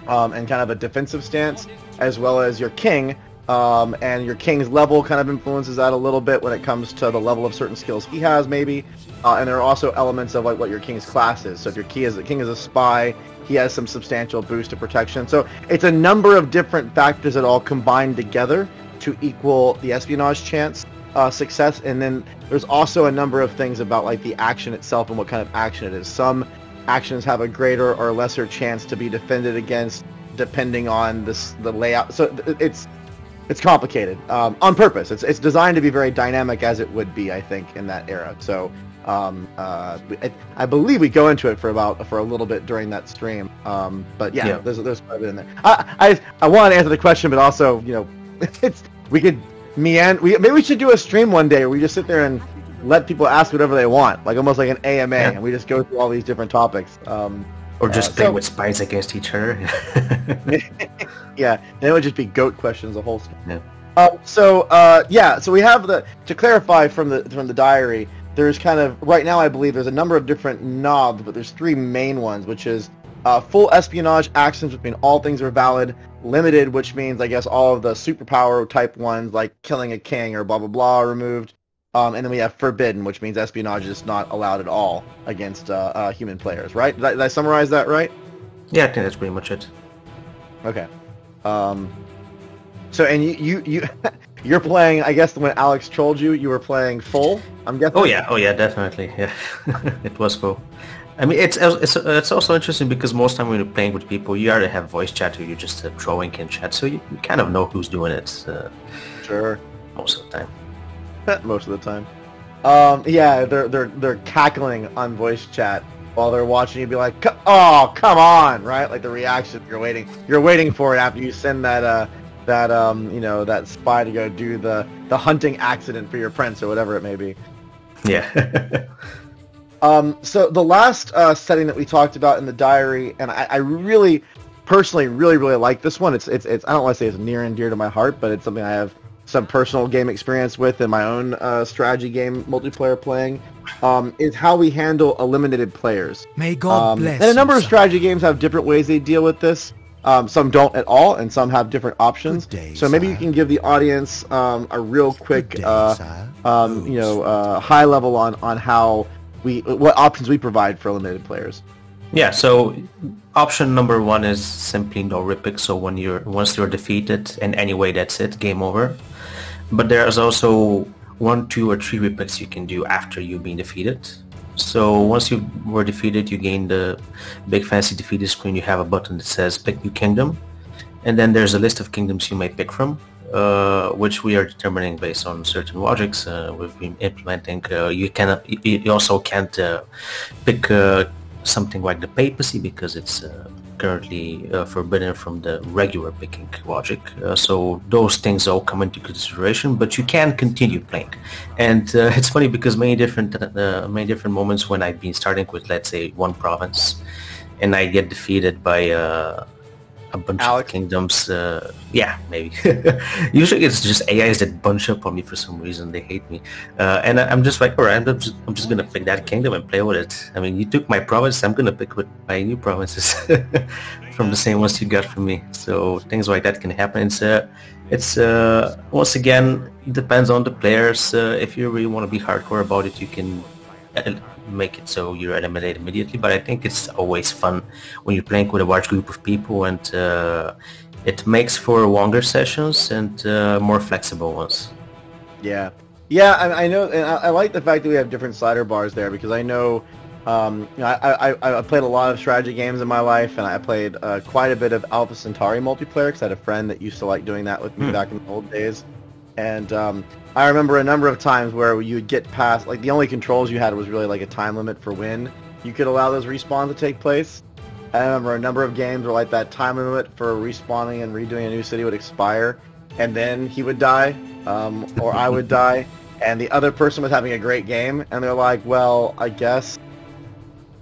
um, and kind of a defensive stance, as well as your king. Um, and your king's level kind of influences that a little bit when it comes to the level of certain skills he has, maybe. Uh, and there are also elements of like what your king's class is. So if your key is king is a spy, he has some substantial boost to protection. So it's a number of different factors that all combine together to equal the espionage chance uh, success. And then there's also a number of things about like the action itself and what kind of action it is. Some actions have a greater or lesser chance to be defended against depending on this the layout. So it's it's complicated um, on purpose. It's it's designed to be very dynamic as it would be, I think, in that era. So um, uh, I, I believe we go into it for about for a little bit during that stream. Um, but yeah, Yeah. there's there's quite a bit in there. I I, I want to answer the question, but also you know, it's we could meander. We maybe we should do a stream one day where we just sit there and let people ask whatever they want, like almost like an AMA, Yeah. and we just go through all these different topics. Um, Or just Uh, play so- with spies against each other. yeah, then it would just be goat questions the whole time. Yeah. Uh, so uh, yeah, so we have the to clarify from the from the diary. There's kind of right now, I believe there's a number of different knobs, but there's three main ones, which is uh, full espionage actions, which mean all things are valid. Limited, which means I guess all of the superpower type ones, like killing a king or blah blah blah, are removed. Um, and then we have forbidden, which means espionage is not allowed at all against uh, uh, human players. Right? Did I, did I summarize that right? yeah, I think that's pretty much it. Okay. Um. So and you you you you're playing. I guess when Alex trolled you, you were playing full. I'm guessing. Oh yeah, oh yeah, definitely. Yeah, it was cool. I mean, it's it's it's also interesting because most time when you're playing with people, you already have voice chat or you're just uh, throwing in chat, so you, you kind of know who's doing it uh, Sure. most of the time. Most of the time. Um. Yeah. They're they're they're cackling on voice chat while they're watching you. Be like, oh come on, right? Like the reaction you're waiting. You're waiting for it after you send that uh that um you know that spy to go do the the hunting accident for your prince or whatever it may be. Yeah. Um, so the last uh, setting that we talked about in the diary, and I, I really, personally, really, really like this one. It's, it's, it's. I don't want to say it's near and dear to my heart, but it's something I have some personal game experience with in my own uh, strategy game multiplayer playing. Um, is how we handle eliminated players. May God Um, bless and a number you, of sire. strategy games have different ways they deal with this. Um, some don't at all, and some have different options. Day, so maybe you can give the audience um, a real quick, day, uh, um, you know, uh, high level on, on how we what options we provide for eliminated players. Yeah, so option number one is simply no repick. So when you're once you're defeated in any way, that's it, game over. But there's also one, two, or three repicks you can do after you've been defeated. So once you were defeated, you gain the big fancy defeated screen. You have a button that says pick new kingdom. And then there's a list of kingdoms you may pick from, uh, which we are determining based on certain logics uh, we've been implementing. Uh, you cannot, you also can't uh, pick uh, something like the papacy because it's uh, currently uh, forbidden from the regular picking logic. Uh, so those things all come into consideration, but you can continue playing. And uh, it's funny because many different uh, many different moments when I've been starting with let's say one province, and I get defeated by uh, a bunch Alex? of kingdoms. Uh, yeah, maybe. Usually it's just AIs that bunch up on me for some reason. They hate me, uh, and I- I'm just like, all right, I'm just, I'm just gonna pick that kingdom and play with it. I mean, you took my province, I'm gonna pick with my new provinces from the same ones you got from me. So things like that can happen. It's uh, it's uh, once again it depends on the players. Uh, if you really want to be hardcore about it, you can uh, make it so you're eliminated immediately. But I think it's always fun when you're playing with a large group of people, and uh, it makes for longer sessions and uh, more flexible ones. Yeah, yeah. I, I know, and I, I like the fact that we have different slider bars there because I know, um, you know, I, I I played a lot of strategy games in my life, and I played uh, quite a bit of Alpha Centauri multiplayer because I had a friend that used to like doing that with me Hmm. back in the old days. And um, I remember a number of times where you would get past, like the only controls you had was really like a time limit for when you could allow those respawns to take place. I remember a number of games where like that time limit for respawning and redoing a new city would expire, and then he would die, um, or I would die, and the other person was having a great game, and they're like, well, I guess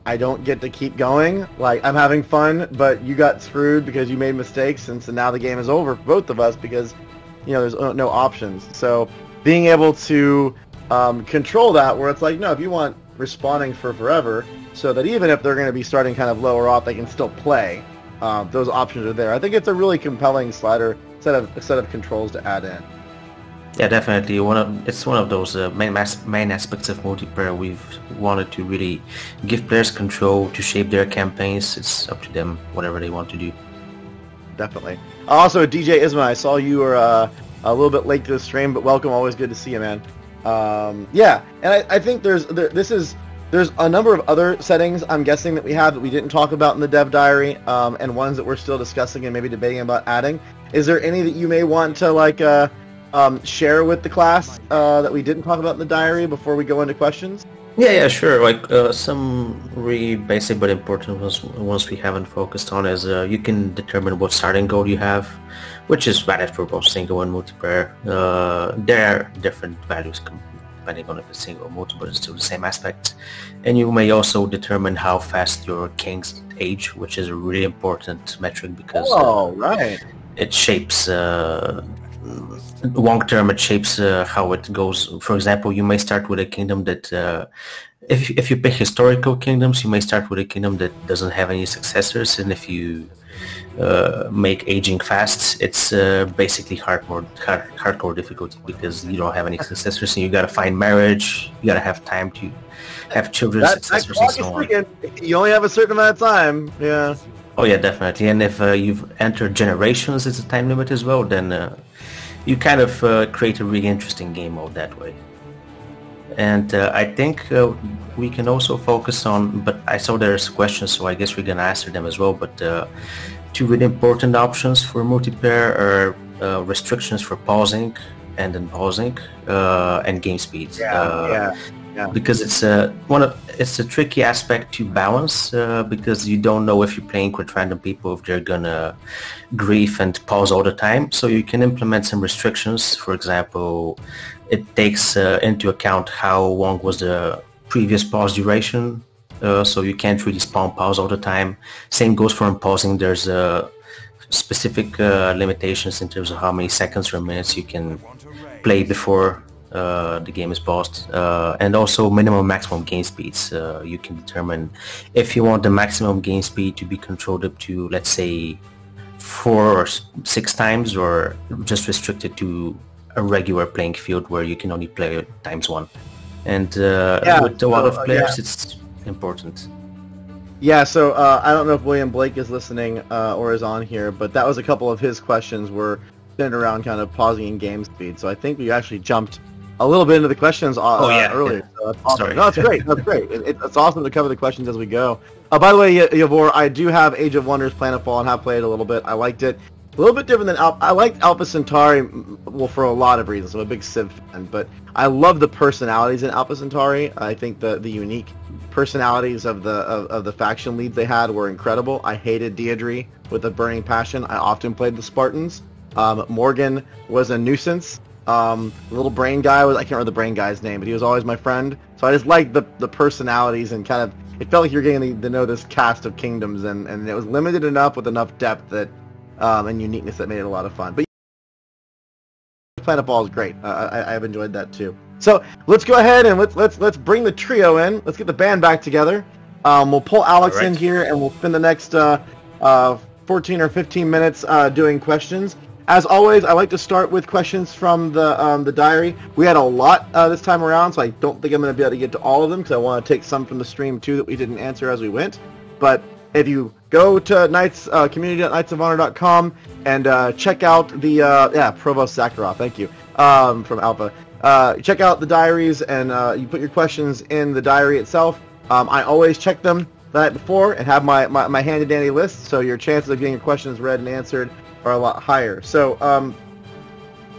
I don't get to keep going. Like I'm having fun, but you got screwed because you made mistakes, and so now the game is over for both of us because you know there's uh, no options. So being able to um, control that, where it's like, no, if you want responding for forever, so that even if they're going to be starting kind of lower off, they can still play. Um, those options are there. I think it's a really compelling slider set of set of controls to add in. Yeah, definitely. One of it's one of those uh, main main aspects of multiplayer we've wanted to really give players control to shape their campaigns. It's up to them, whatever they want to do. Definitely. Also, DJ Isma, I saw you were uh, a little bit late to the stream, but welcome. Always good to see you, man. Um, yeah, and I, I think there's there, this is there's a number of other settings I'm guessing that we have that we didn't talk about in the dev diary, um, and ones that we're still discussing and maybe debating about adding. Is there any that you may want to like uh, um, share with the class uh, that we didn't talk about in the diary before we go into questions? Yeah, yeah, sure. Like uh, some really basic but important ones, ones we haven't focused on is uh, you can determine what starting gold you have, which is valid for both single and multiplayer. Uh, there are different values depending on if it's single or multi, but it's still the same aspect. And you may also determine how fast your kings age, which is a really important metric because uh, Oh, right. it shapes uh, long term it shapes uh, how it goes for example you may start with a kingdom that uh, if, if you pick historical kingdoms you may start with a kingdom that doesn't have any successors and if you uh, make aging fast it's uh, basically hard mode, hard, hardcore difficulty because you don't have any successors and you gotta find marriage you gotta have time to have children That, that successors clock and so on. You only have a certain amount of time. Yeah. Oh yeah, definitely. And if uh, you've entered generations it's a time limit as well, then uh, you kind of uh, create a really interesting game mode that way. And uh, I think uh, we can also focus on, but I saw there's questions, so I guess we're gonna answer them as well. But uh, two really important options for multiplayer are uh, restrictions for pausing and unpausing uh, and game speed. Uh, yeah. because it's one of it's a tricky aspect to balance uh, because you don't know if you're playing with random people if they're gonna grief and pause all the time. So you can implement some restrictions. For example, it takes uh, into account how long was the previous pause duration. Uh, so you can't really spawn pause all the time. Same goes for unpausing. There's uh, specific uh, limitations in terms of how many seconds or minutes you can play before uh, the game is paused, uh, and also minimum maximum game speeds. Uh, you can determine if you want the maximum game speed to be controlled up to, let's say, four or six times, or just restricted to a regular playing field where you can only play times one. And uh, Yeah, with a lot of uh, players, yeah. it's important. Yeah, so uh, I don't know if William Blake is listening uh, or is on here, but that was a couple of his questions were centered around kind of pausing in game speed. So I think we actually jumped a little bit into the questions uh, Oh, yeah, earlier. yeah. So that's awesome. Sorry. No, that's great. That's great. It, it- it's awesome to cover the questions as we go. Uh, by the way, Yavor, I do have Age of Wonders Planetfall and have played it a little bit. I liked it. A little bit different than Al- I liked Alpha Centauri, well, for a lot of reasons. I'm a big Civ fan, but I love the personalities in Alpha Centauri. I think the the unique personalities of the of, of the faction leads they had were incredible. I hated Deirdre with a burning passion. I often played the Spartans. Um, Morgan was a nuisance. Um, the little brain guy was I can't remember the brain guy's name, but he was always my friend. So I just liked the the personalities and kind of it felt like you're getting to know this cast of kingdoms, and and it was limited enough with enough depth that um, and uniqueness that made it a lot of fun. But Planetfall is great. Uh, I, I've enjoyed that too. So let's go ahead and let's let's let's bring the trio in. Let's get the band back together. Um, we'll pull Alex right. in here, and we'll spend the next uh, uh, 14 or 15 minutes uh, doing questions. As always, I like to start with questions from the um, the diary. We had a lot uh, this time around, so I don't think I'm going to be able to get to all of them because I want to take some from the stream too that we didn't answer as we went. But if you go to Knights uh, community.knightsofhonor.com and uh, check out the uh, yeah Provost Zakharov, thank you um, from Alpha. Uh, check out the diaries and uh, you put your questions in the diary itself. Um, I always check them the night before and have my, my, my handy dandy list, so your chances of getting your questions read and answered are a lot higher. So um,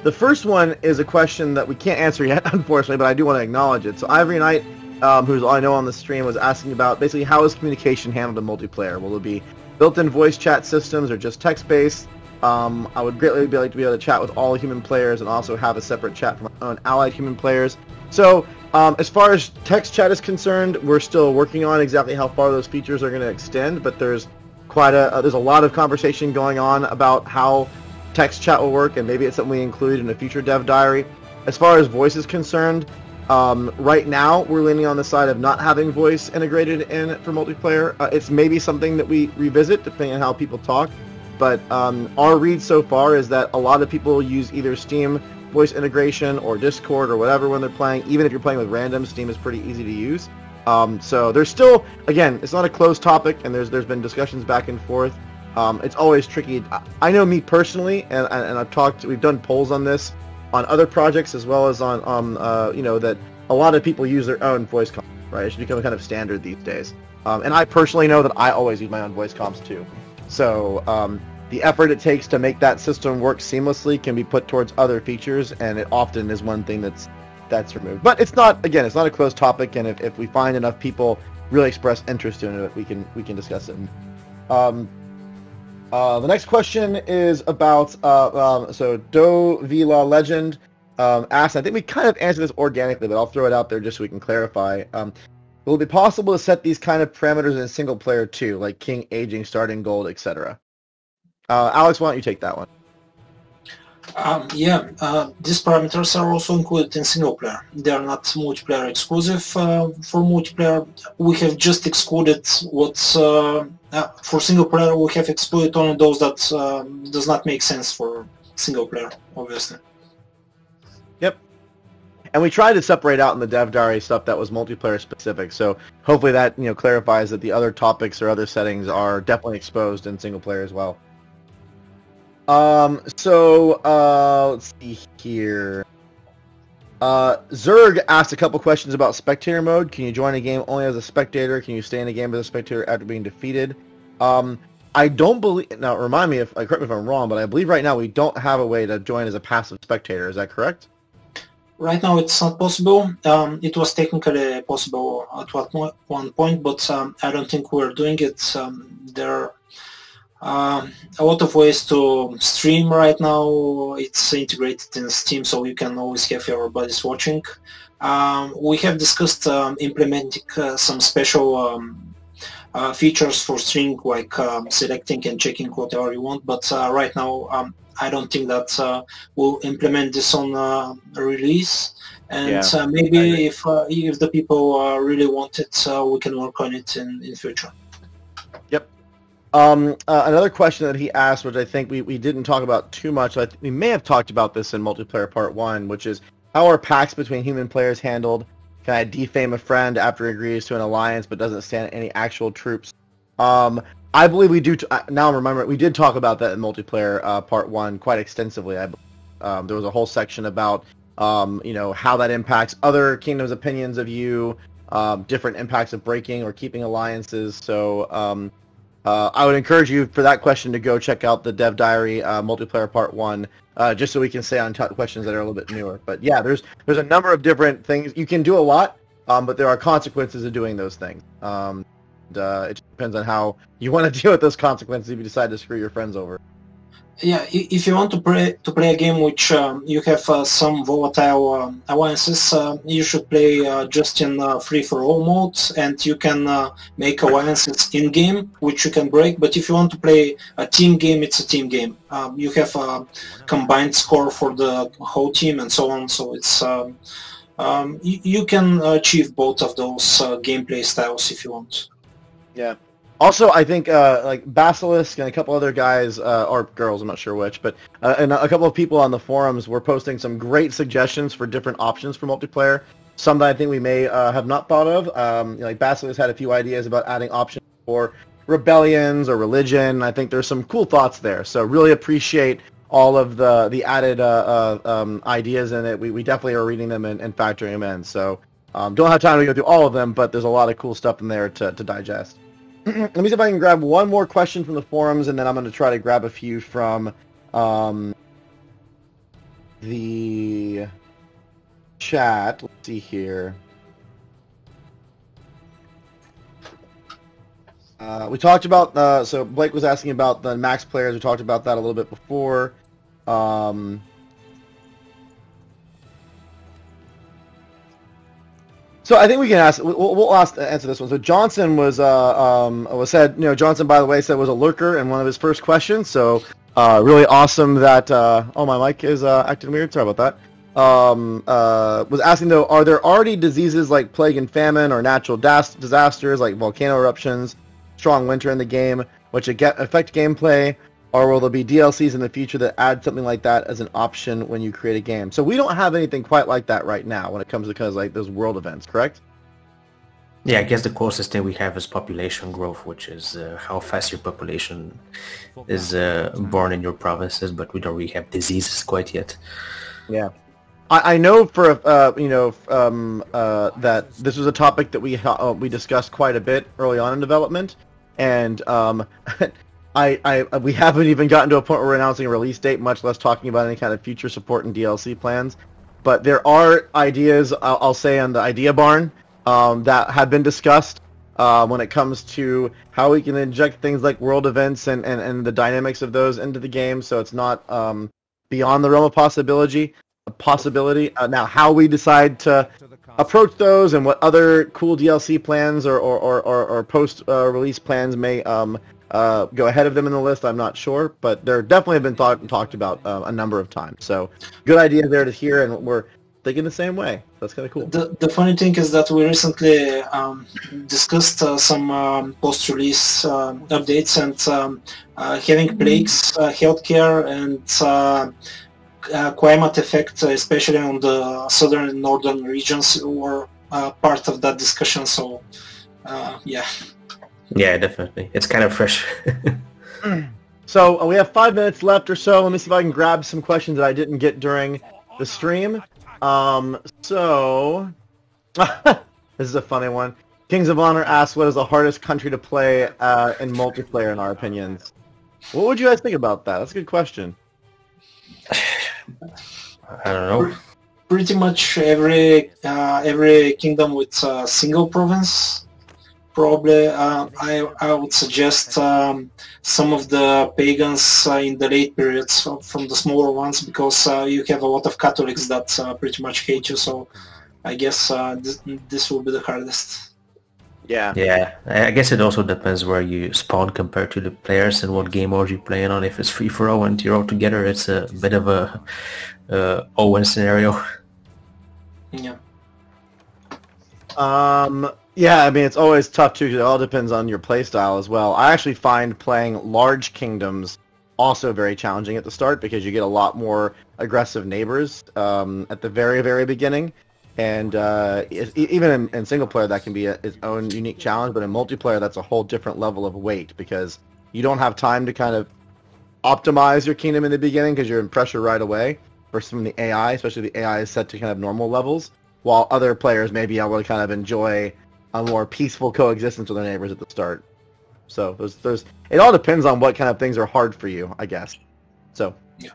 the first one is a question that we can't answer yet, unfortunately, but I do want to acknowledge it. So Ivory Knight, um, who's all I know on the stream, was asking about basically how is communication handled in multiplayer? Will it be built-in voice chat systems or just text-based? Um, I would greatly be like to be able to chat with all human players and also have a separate chat for my own allied human players. So um, as far as text chat is concerned, we're still working on exactly how far those features are going to extend, but there's quite a uh, there's a lot of conversation going on about how text chat will work, and maybe it's something we include in a future dev diary. As far as voice is concerned, um, right now we're leaning on the side of not having voice integrated in for multiplayer. Uh, it's maybe something that we revisit depending on how people talk, but um, our read so far is that a lot of people use either Steam voice integration or Discord or whatever when they're playing. Even if you're playing with random, Steam is pretty easy to use. Um, so there's still, again, it's not a closed topic, and there's there's been discussions back and forth. Um, it's always tricky. I, I know me personally, and, and I've talked. We've done polls on this on other projects as well as on um uh, you know that a lot of people use their own voice comms. Right, it's become a kind of standard these days. Um, and I personally know that I always use my own voice comms too. So um, the effort it takes to make that system work seamlessly can be put towards other features, and it often is one thing that's that's removed. But it's not again, it's not a closed topic, and if, if we find enough people really express interest in it, we can we can discuss it. Um, uh, the next question is about uh, um, so Do Vila Legend um, asked. I think we kind of answered this organically, but I'll throw it out there just so we can clarify. Um, will it be possible to set these kind of parameters in single player too, like king, aging, starting gold, etc.? Uh, Alex, why don't you take that one? Um, yeah, uh, these parameters are also included in single player. They are not multiplayer exclusive. Uh, for multiplayer, we have just excluded what's uh, uh, for single player. We have excluded only those that um, does not make sense for single player, obviously. Yep. And we tried to separate out in the dev diary stuff that was multiplayer specific. So hopefully that you know clarifies that the other topics or other settings are definitely exposed in single player as well. Um. So uh, let's see here. Uh, Zerg asked a couple questions about spectator mode. Can you join a game only as a spectator? Can you stay in a game as a spectator after being defeated? Um, I don't believe. Now, remind me if correct me if I'm wrong, but I believe right now we don't have a way to join as a passive spectator. Is that correct? Right now, it's not possible. Um, it was technically possible at what one point, but um, I don't think we're doing it. Um, there um, a lot of ways to stream right now. It's integrated in Steam, so you can always have your buddies watching. Um, we have discussed um, implementing uh, some special um, uh, features for streaming, like um, selecting and checking whatever you want. But uh, right now, um, I don't think that uh, we'll implement this on uh, release. And Yeah, uh, maybe if uh, if the people uh, really want it, uh, we can work on it in in future. Um, uh, another question that he asked, which I think we, we didn't talk about too much, I th- we may have talked about this in multiplayer part one, which is how are pacts between human players handled? Can I defame a friend after he agrees to an alliance but doesn't stand any actual troops Um, I believe we do. T- uh, now I'm remembering we did talk about that in multiplayer uh, part one quite extensively. I um, there was a whole section about um, you know how that impacts other kingdoms' opinions of you, um, different impacts of breaking or keeping alliances. So um, uh, I would encourage you for that question to go check out the Dev Diary uh, multiplayer part one, uh, just so we can stay on t- questions that are a little bit newer. But yeah, there's there's a number of different things you can do a lot, um, but there are consequences of doing those things. Um, and, uh, it depends on how you want to deal with those consequences if you decide to screw your friends over. Yeah, if you want to play to play a game which um, you have uh, some volatile um, alliances, uh, you should play uh, just in uh, free for all mode, and you can uh, make alliances in game, which you can break. But if you want to play a team game, it's a team game. Um, you have a combined score for the whole team and so on. So it's um, um, you, you, can achieve both of those uh, gameplay styles if you want. Yeah. Also, I think uh, like Basilisk and a couple other guys uh, or girls, I'm not sure which, but uh, and a couple of people on the forums were posting some great suggestions for different options for multiplayer. Some that I think we may uh, have not thought of. Um, you know, like Basilisk had a few ideas about adding options for rebellions or religion. I think there's some cool thoughts there. So really appreciate all of the the added uh, uh, um, ideas in it. We, we definitely are reading them and, and factoring them in. So um, don't have time to go through all of them, but there's a lot of cool stuff in there to, to digest. Let me see if I can grab one more question from the forums, and then I'm going to try to grab a few from um, the chat. Let's see here. Uh, we talked about, uh, so Blake was asking about the max players. We talked about that a little bit before. Um, So I think we can ask. We'll, we'll ask answer this one. So Johnson was uh, um, was said. You know, Johnson, by the way, said was a lurker in one of his first questions. So uh, really awesome that. Uh, oh, my mic is uh, acting weird. Sorry about that. Um, uh, was asking though, are there already diseases like plague and famine or natural das- disasters like volcano eruptions, strong winter in the game, which affect gameplay? Or will there be DLCs in the future that add something like that as an option when you create a game? So we don't have anything quite like that right now when it comes to because like those world events, correct? Yeah, I guess the closest thing we have is population growth, which is uh, how fast your population is uh, born in your provinces, but we don't really have diseases quite yet. Yeah. I, I know for uh, you know um, uh, that this was a topic that we uh, we discussed quite a bit early on in development, and um, I, I we haven't even gotten to a point where we're announcing a release date, much less talking about any kind of future support and DLC plans. But there are ideas, I'll, I'll say, on the idea barn um, that have been discussed uh, when it comes to how we can inject things like world events and, and, and the dynamics of those into the game, so it's not um, beyond the realm of possibility. Possibility. Uh, now, how we decide to approach those and what other cool DLC plans or or, or, or, post uh, release plans may um, uh, go ahead of them in the list. I'm not sure, but they're definitely been thought and talked about uh, a number of times. So good idea there to hear, and we're thinking the same way. That's kind of cool. The, the funny thing is that we recently um, discussed uh, some um, post-release uh, updates and um, uh, having plagues, uh, healthcare, and uh, uh, climate effect, especially on the southern and northern regions, were part of that discussion. So, yeah. Yeah, definitely. It's kind of fresh. so uh, we have five minutes left or so. Let me see if I can grab some questions that I didn't get during the stream. Um, so this is a funny one. Kings of Honor asks, "What is the hardest country to play uh, in multiplayer?" In our opinions, what would you guys think about that? That's a good question. I don't know. Pretty much every uh, every kingdom with a single province probably uh, I, I would suggest um, some of the pagans uh, in the late periods from the smaller ones because uh, you have a lot of Catholics that uh, pretty much hate you. So I guess uh, this, this will be the hardest. Yeah. Yeah. I guess it also depends where you spawn compared to the players and what game mode you're playing on. If it's free for all and you're all together, it's a bit of a uh, Owen scenario. Yeah. Um, yeah, I mean it's always tough too. It all depends on your playstyle as well. I actually find playing large kingdoms also very challenging at the start because you get a lot more aggressive neighbors um, at the very very beginning, And uh, even in, in, single player, that can be a, its own unique challenge. But in multiplayer, that's a whole different level of weight because you don't have time to kind of optimize your kingdom in the beginning because you're in pressure right away. Versus from the AI, especially the AI is set to kind of normal levels, while other players may be able to kind of enjoy a more peaceful coexistence with their neighbors at the start. So there's, there's, it all depends on what kind of things are hard for you, I guess. So yeah.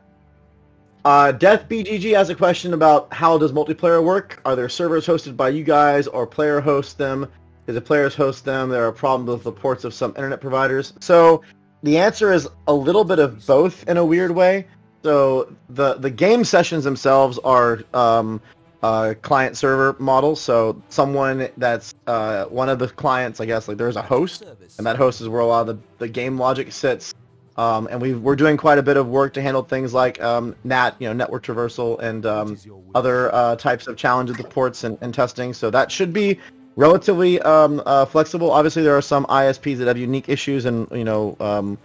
uh, Death BGG has a question about how does multiplayer work? Are there servers hosted by you guys or player hosts them? If the players host them, there are problems with the ports of some internet providers. So the answer is a little bit of both in a weird way. So the the game sessions themselves are um, uh, client server model. So someone that's uh, one of the clients, I guess, like there's a host, and that host is where a lot of the, the game logic sits. Um, and we are doing quite a bit of work to handle things like um, NAT, you know, network traversal, and um, other uh, types of challenges with ports and, and, testing. So that should be relatively um, uh, flexible. Obviously, there are some ISPs that have unique issues, and you know, um,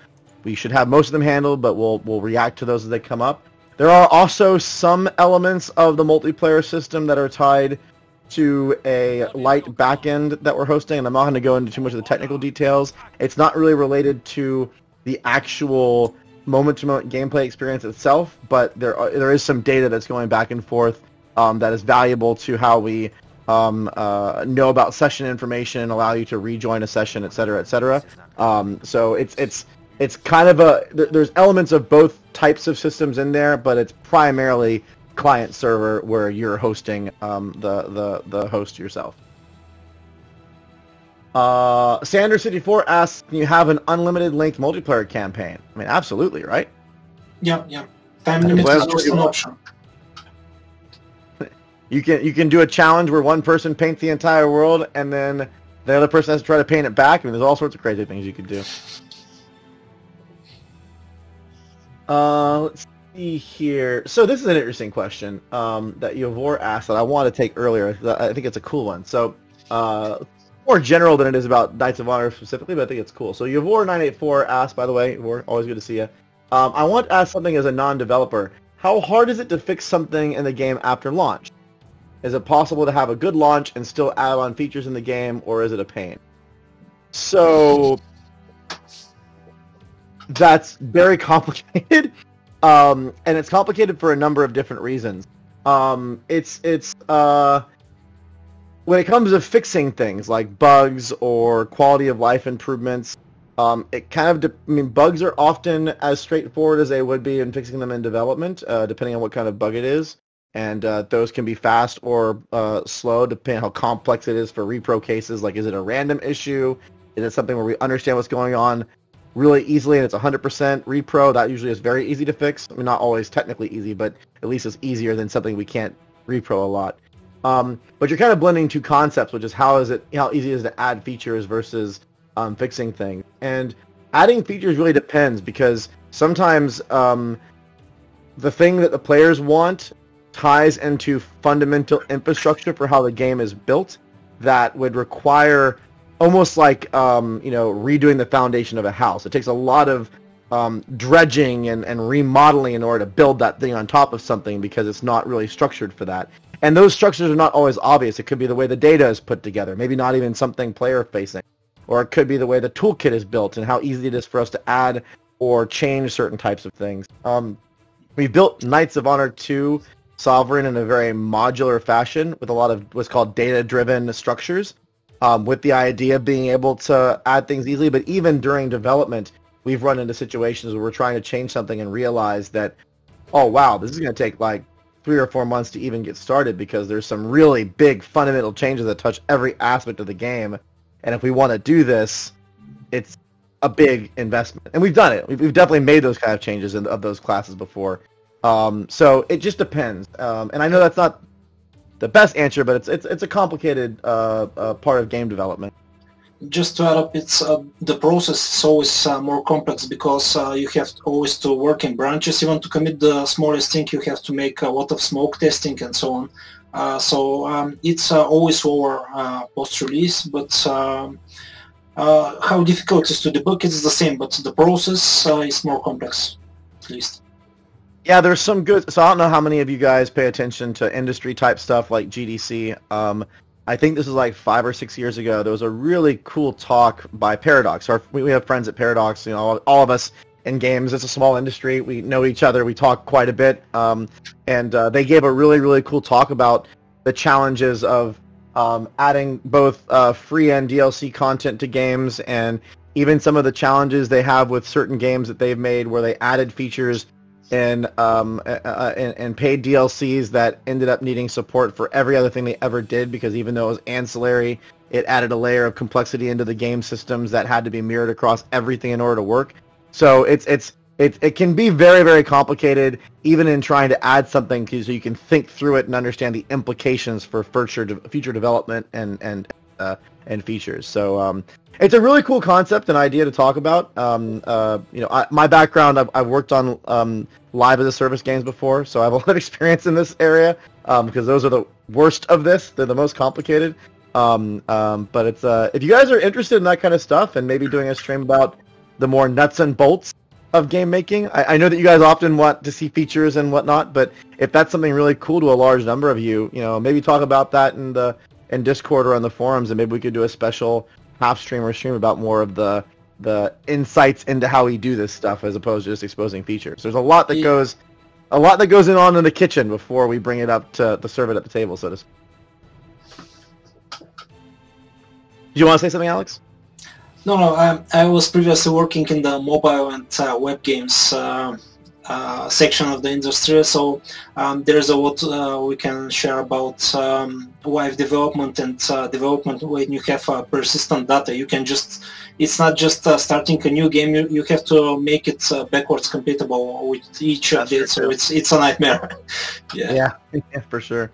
we should have most of them handled, but we'll we'll react to those as they come up. There are also some elements of the multiplayer system that are tied to a light backend that we're hosting, and I'm not going to go into too much of the technical details. It's not really related to the actual moment-to-moment gameplay experience itself, but there are, there is some data that's going back and forth um, that is valuable to how we um, uh, know about session information, and allow you to rejoin a session, et cetera, et cetera. Um, so it's it's it's kind of a there's elements of both types of systems in there, but it's primarily client server where you're hosting um, the the the host yourself. Uh, Sanders City Four asks, "Can you have an unlimited length multiplayer campaign?" I mean, absolutely, right? Yeah, yeah. Time limit is just an option. You can you can do a challenge where one person paints the entire world, and then the other person has to try to paint it back. I mean, there's all sorts of crazy things you could do. Uh, let's see here. So this is an interesting question um, that Yavor asked that I want to take earlier. I think it's a cool one. So uh, more general than it is about Knights of Honor specifically, but I think it's cool. So Yavor984 asked, by the way, Yavor, always good to see you. Um, I want to ask something as a non-developer. How hard is it to fix something in the game after launch? Is it possible to have a good launch and still add on features in the game, or is it a pain? So that's very complicated, um, and it's complicated for a number of different reasons. Um, it's it's uh, when it comes to fixing things like bugs or quality of life improvements, um, it kind of, de- I mean, bugs are often as straightforward as they would be in fixing them in development, uh, depending on what kind of bug it is. And uh, those can be fast or uh, slow, depending on how complex it is for repro cases. Like, is it a random issue? Is it something where we understand what's going on really easily and it's 100% repro? That usually is very easy to fix. I mean, not always technically easy, but at least it's easier than something we can't repro a lot. Um, but you're kind of blending two concepts, which is how is it how easy is it to add features versus um, fixing things. And adding features really depends because sometimes um, the thing that the players want ties into fundamental infrastructure for how the game is built that would require almost like um, you know redoing the foundation of a house. It takes a lot of um, dredging and, and remodeling in order to build that thing on top of something because it's not really structured for that. And those structures are not always obvious. It could be the way the data is put together, maybe not even something player facing. Or it could be the way the toolkit is built and how easy it is for us to add or change certain types of things. Um, we built Knights of Honor 2 Sovereign in a very modular fashion with a lot of what's called data-driven structures, um, with the idea of being able to add things easily. But even during development, we've run into situations where we're trying to change something and realize that, oh wow, this is going to take like three or four months to even get started because there's some really big fundamental changes that touch every aspect of the game. And if we want to do this, it's a big investment. And we've done it. We've, we've definitely made those kind of changes in, of those classes before. Um, so it just depends. Um, and I know that's not the best answer, but it's it's it's a complicated uh, uh, part of game development just to add up, it's uh, the process is always uh, more complex because uh, you have always to work in branches. Even to commit the smallest thing, you have to make a lot of smoke testing and so on. Uh, so um, it's always slower uh, post-release, but um, how difficult it is to debug, it's the same, but the process is more complex, at least. Yeah, there's some good. So I don't know how many of you guys pay attention to industry type stuff like GDC. Um, I think this is like five or six years ago. There was a really cool talk by Paradox. Our, we, have friends at Paradox. You know, all, all of us in games. It's a small industry. We know each other. We talk quite a bit. Um, and uh, they gave a really really cool talk about the challenges of um, adding both uh, free and DLC content to games, and even some of the challenges they have with certain games that they've made where they added features and um, uh, and, and paid DLCs that ended up needing support for every other thing they ever did because even though it was ancillary, it added a layer of complexity into the game systems that had to be mirrored across everything in order to work. So it's it's it, it can be very very complicated even in trying to add something so you can think through it and understand the implications for future future development and and uh, and features. So um, it's a really cool concept and idea to talk about. Um, uh, you know, I, my background, I've, I've worked on um, live as a service games before, so I have a lot of experience in this area um, because those are the worst of this. They're the most complicated. Um, um, but it's uh, if you guys are interested in that kind of stuff and maybe doing a stream about the more nuts and bolts of game making, I, I know that you guys often want to see features and whatnot, but if that's something really cool to a large number of you, you know, maybe talk about that in the in Discord or on the forums, and maybe we could do a special half stream or stream about more of the the insights into how we do this stuff as opposed to just exposing features. There's a lot that Yeah. goes a lot that goes in on in the kitchen before we bring it up to, to serve it at the table, so to speak. Do you want to say something, Alex? No, no. I, I was previously working in the mobile and uh, web games uh, uh, section of the industry, so um, there's a lot uh, we can share about um, live development and uh, development when you have uh, persistent data. You can just it's not just uh, starting a new game. You, you have to make it uh, backwards compatible with each update. So it's it's a nightmare. yeah. Yeah, yeah, for sure.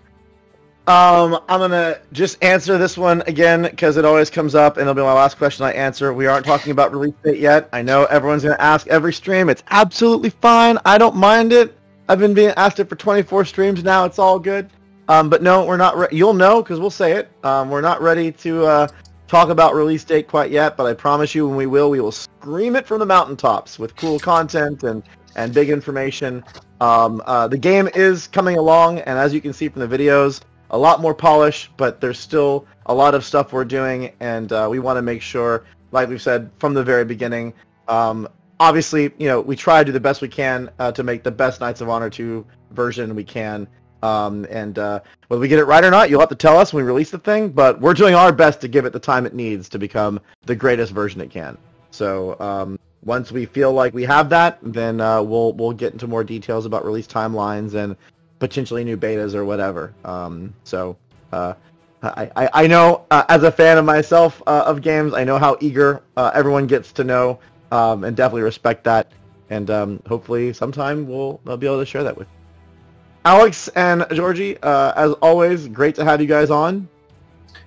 Um, I'm gonna just answer this one again because it always comes up, and it'll be my last question I answer. We aren't talking about release date yet. I know everyone's gonna ask every stream. It's absolutely fine. I don't mind it. I've been being asked it for 24 streams now. It's all good. Um, but no, we're not. Re- you'll know because we'll say it. Um, we're not ready to uh, talk about release date quite yet. But I promise you, when we will, we will scream it from the mountaintops with cool content and and big information. Um, uh, the game is coming along, and as you can see from the videos, a lot more polish, but there's still a lot of stuff we're doing, and uh, we want to make sure, like we've said from the very beginning, um, obviously, you know, we try to do the best we can uh, to make the best Knights of Honor 2 version we can. Um, and uh, whether we get it right or not, you'll have to tell us when we release the thing, but we're doing our best to give it the time it needs to become the greatest version it can. So um, once we feel like we have that, then uh, we'll we'll get into more details about release timelines and potentially new betas or whatever. Um, so uh, I, I, I know uh, as a fan of myself uh, of games, I know how eager uh, everyone gets to know, um, and definitely respect that. And um, hopefully sometime we'll, we'll be able to share that with. Alex and Georgi, uh, as always, great to have you guys on.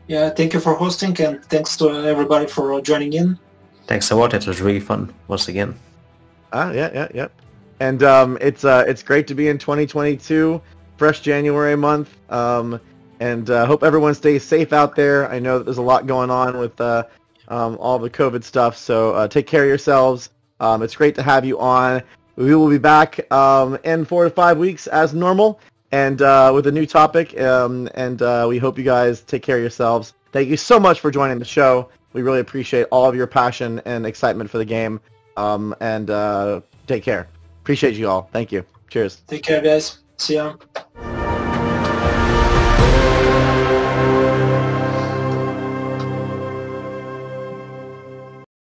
Yeah. Thank you for hosting, and thanks to everybody for joining in. Thanks a lot. It was really fun once again. Ah, yeah, yeah, yeah. And um, it's uh, it's great to be in 2022, fresh January month. Um, and uh, hope everyone stays safe out there. I know that there's a lot going on with uh, um, all the COVID stuff, so uh, take care of yourselves. Um, it's great to have you on. We will be back um, in four to five weeks as normal, and uh, with a new topic. Um, and uh, we hope you guys take care of yourselves. Thank you so much for joining the show. We really appreciate all of your passion and excitement for the game. Um, and uh, take care. Appreciate you all. Thank you. Cheers. Take care, guys. See ya.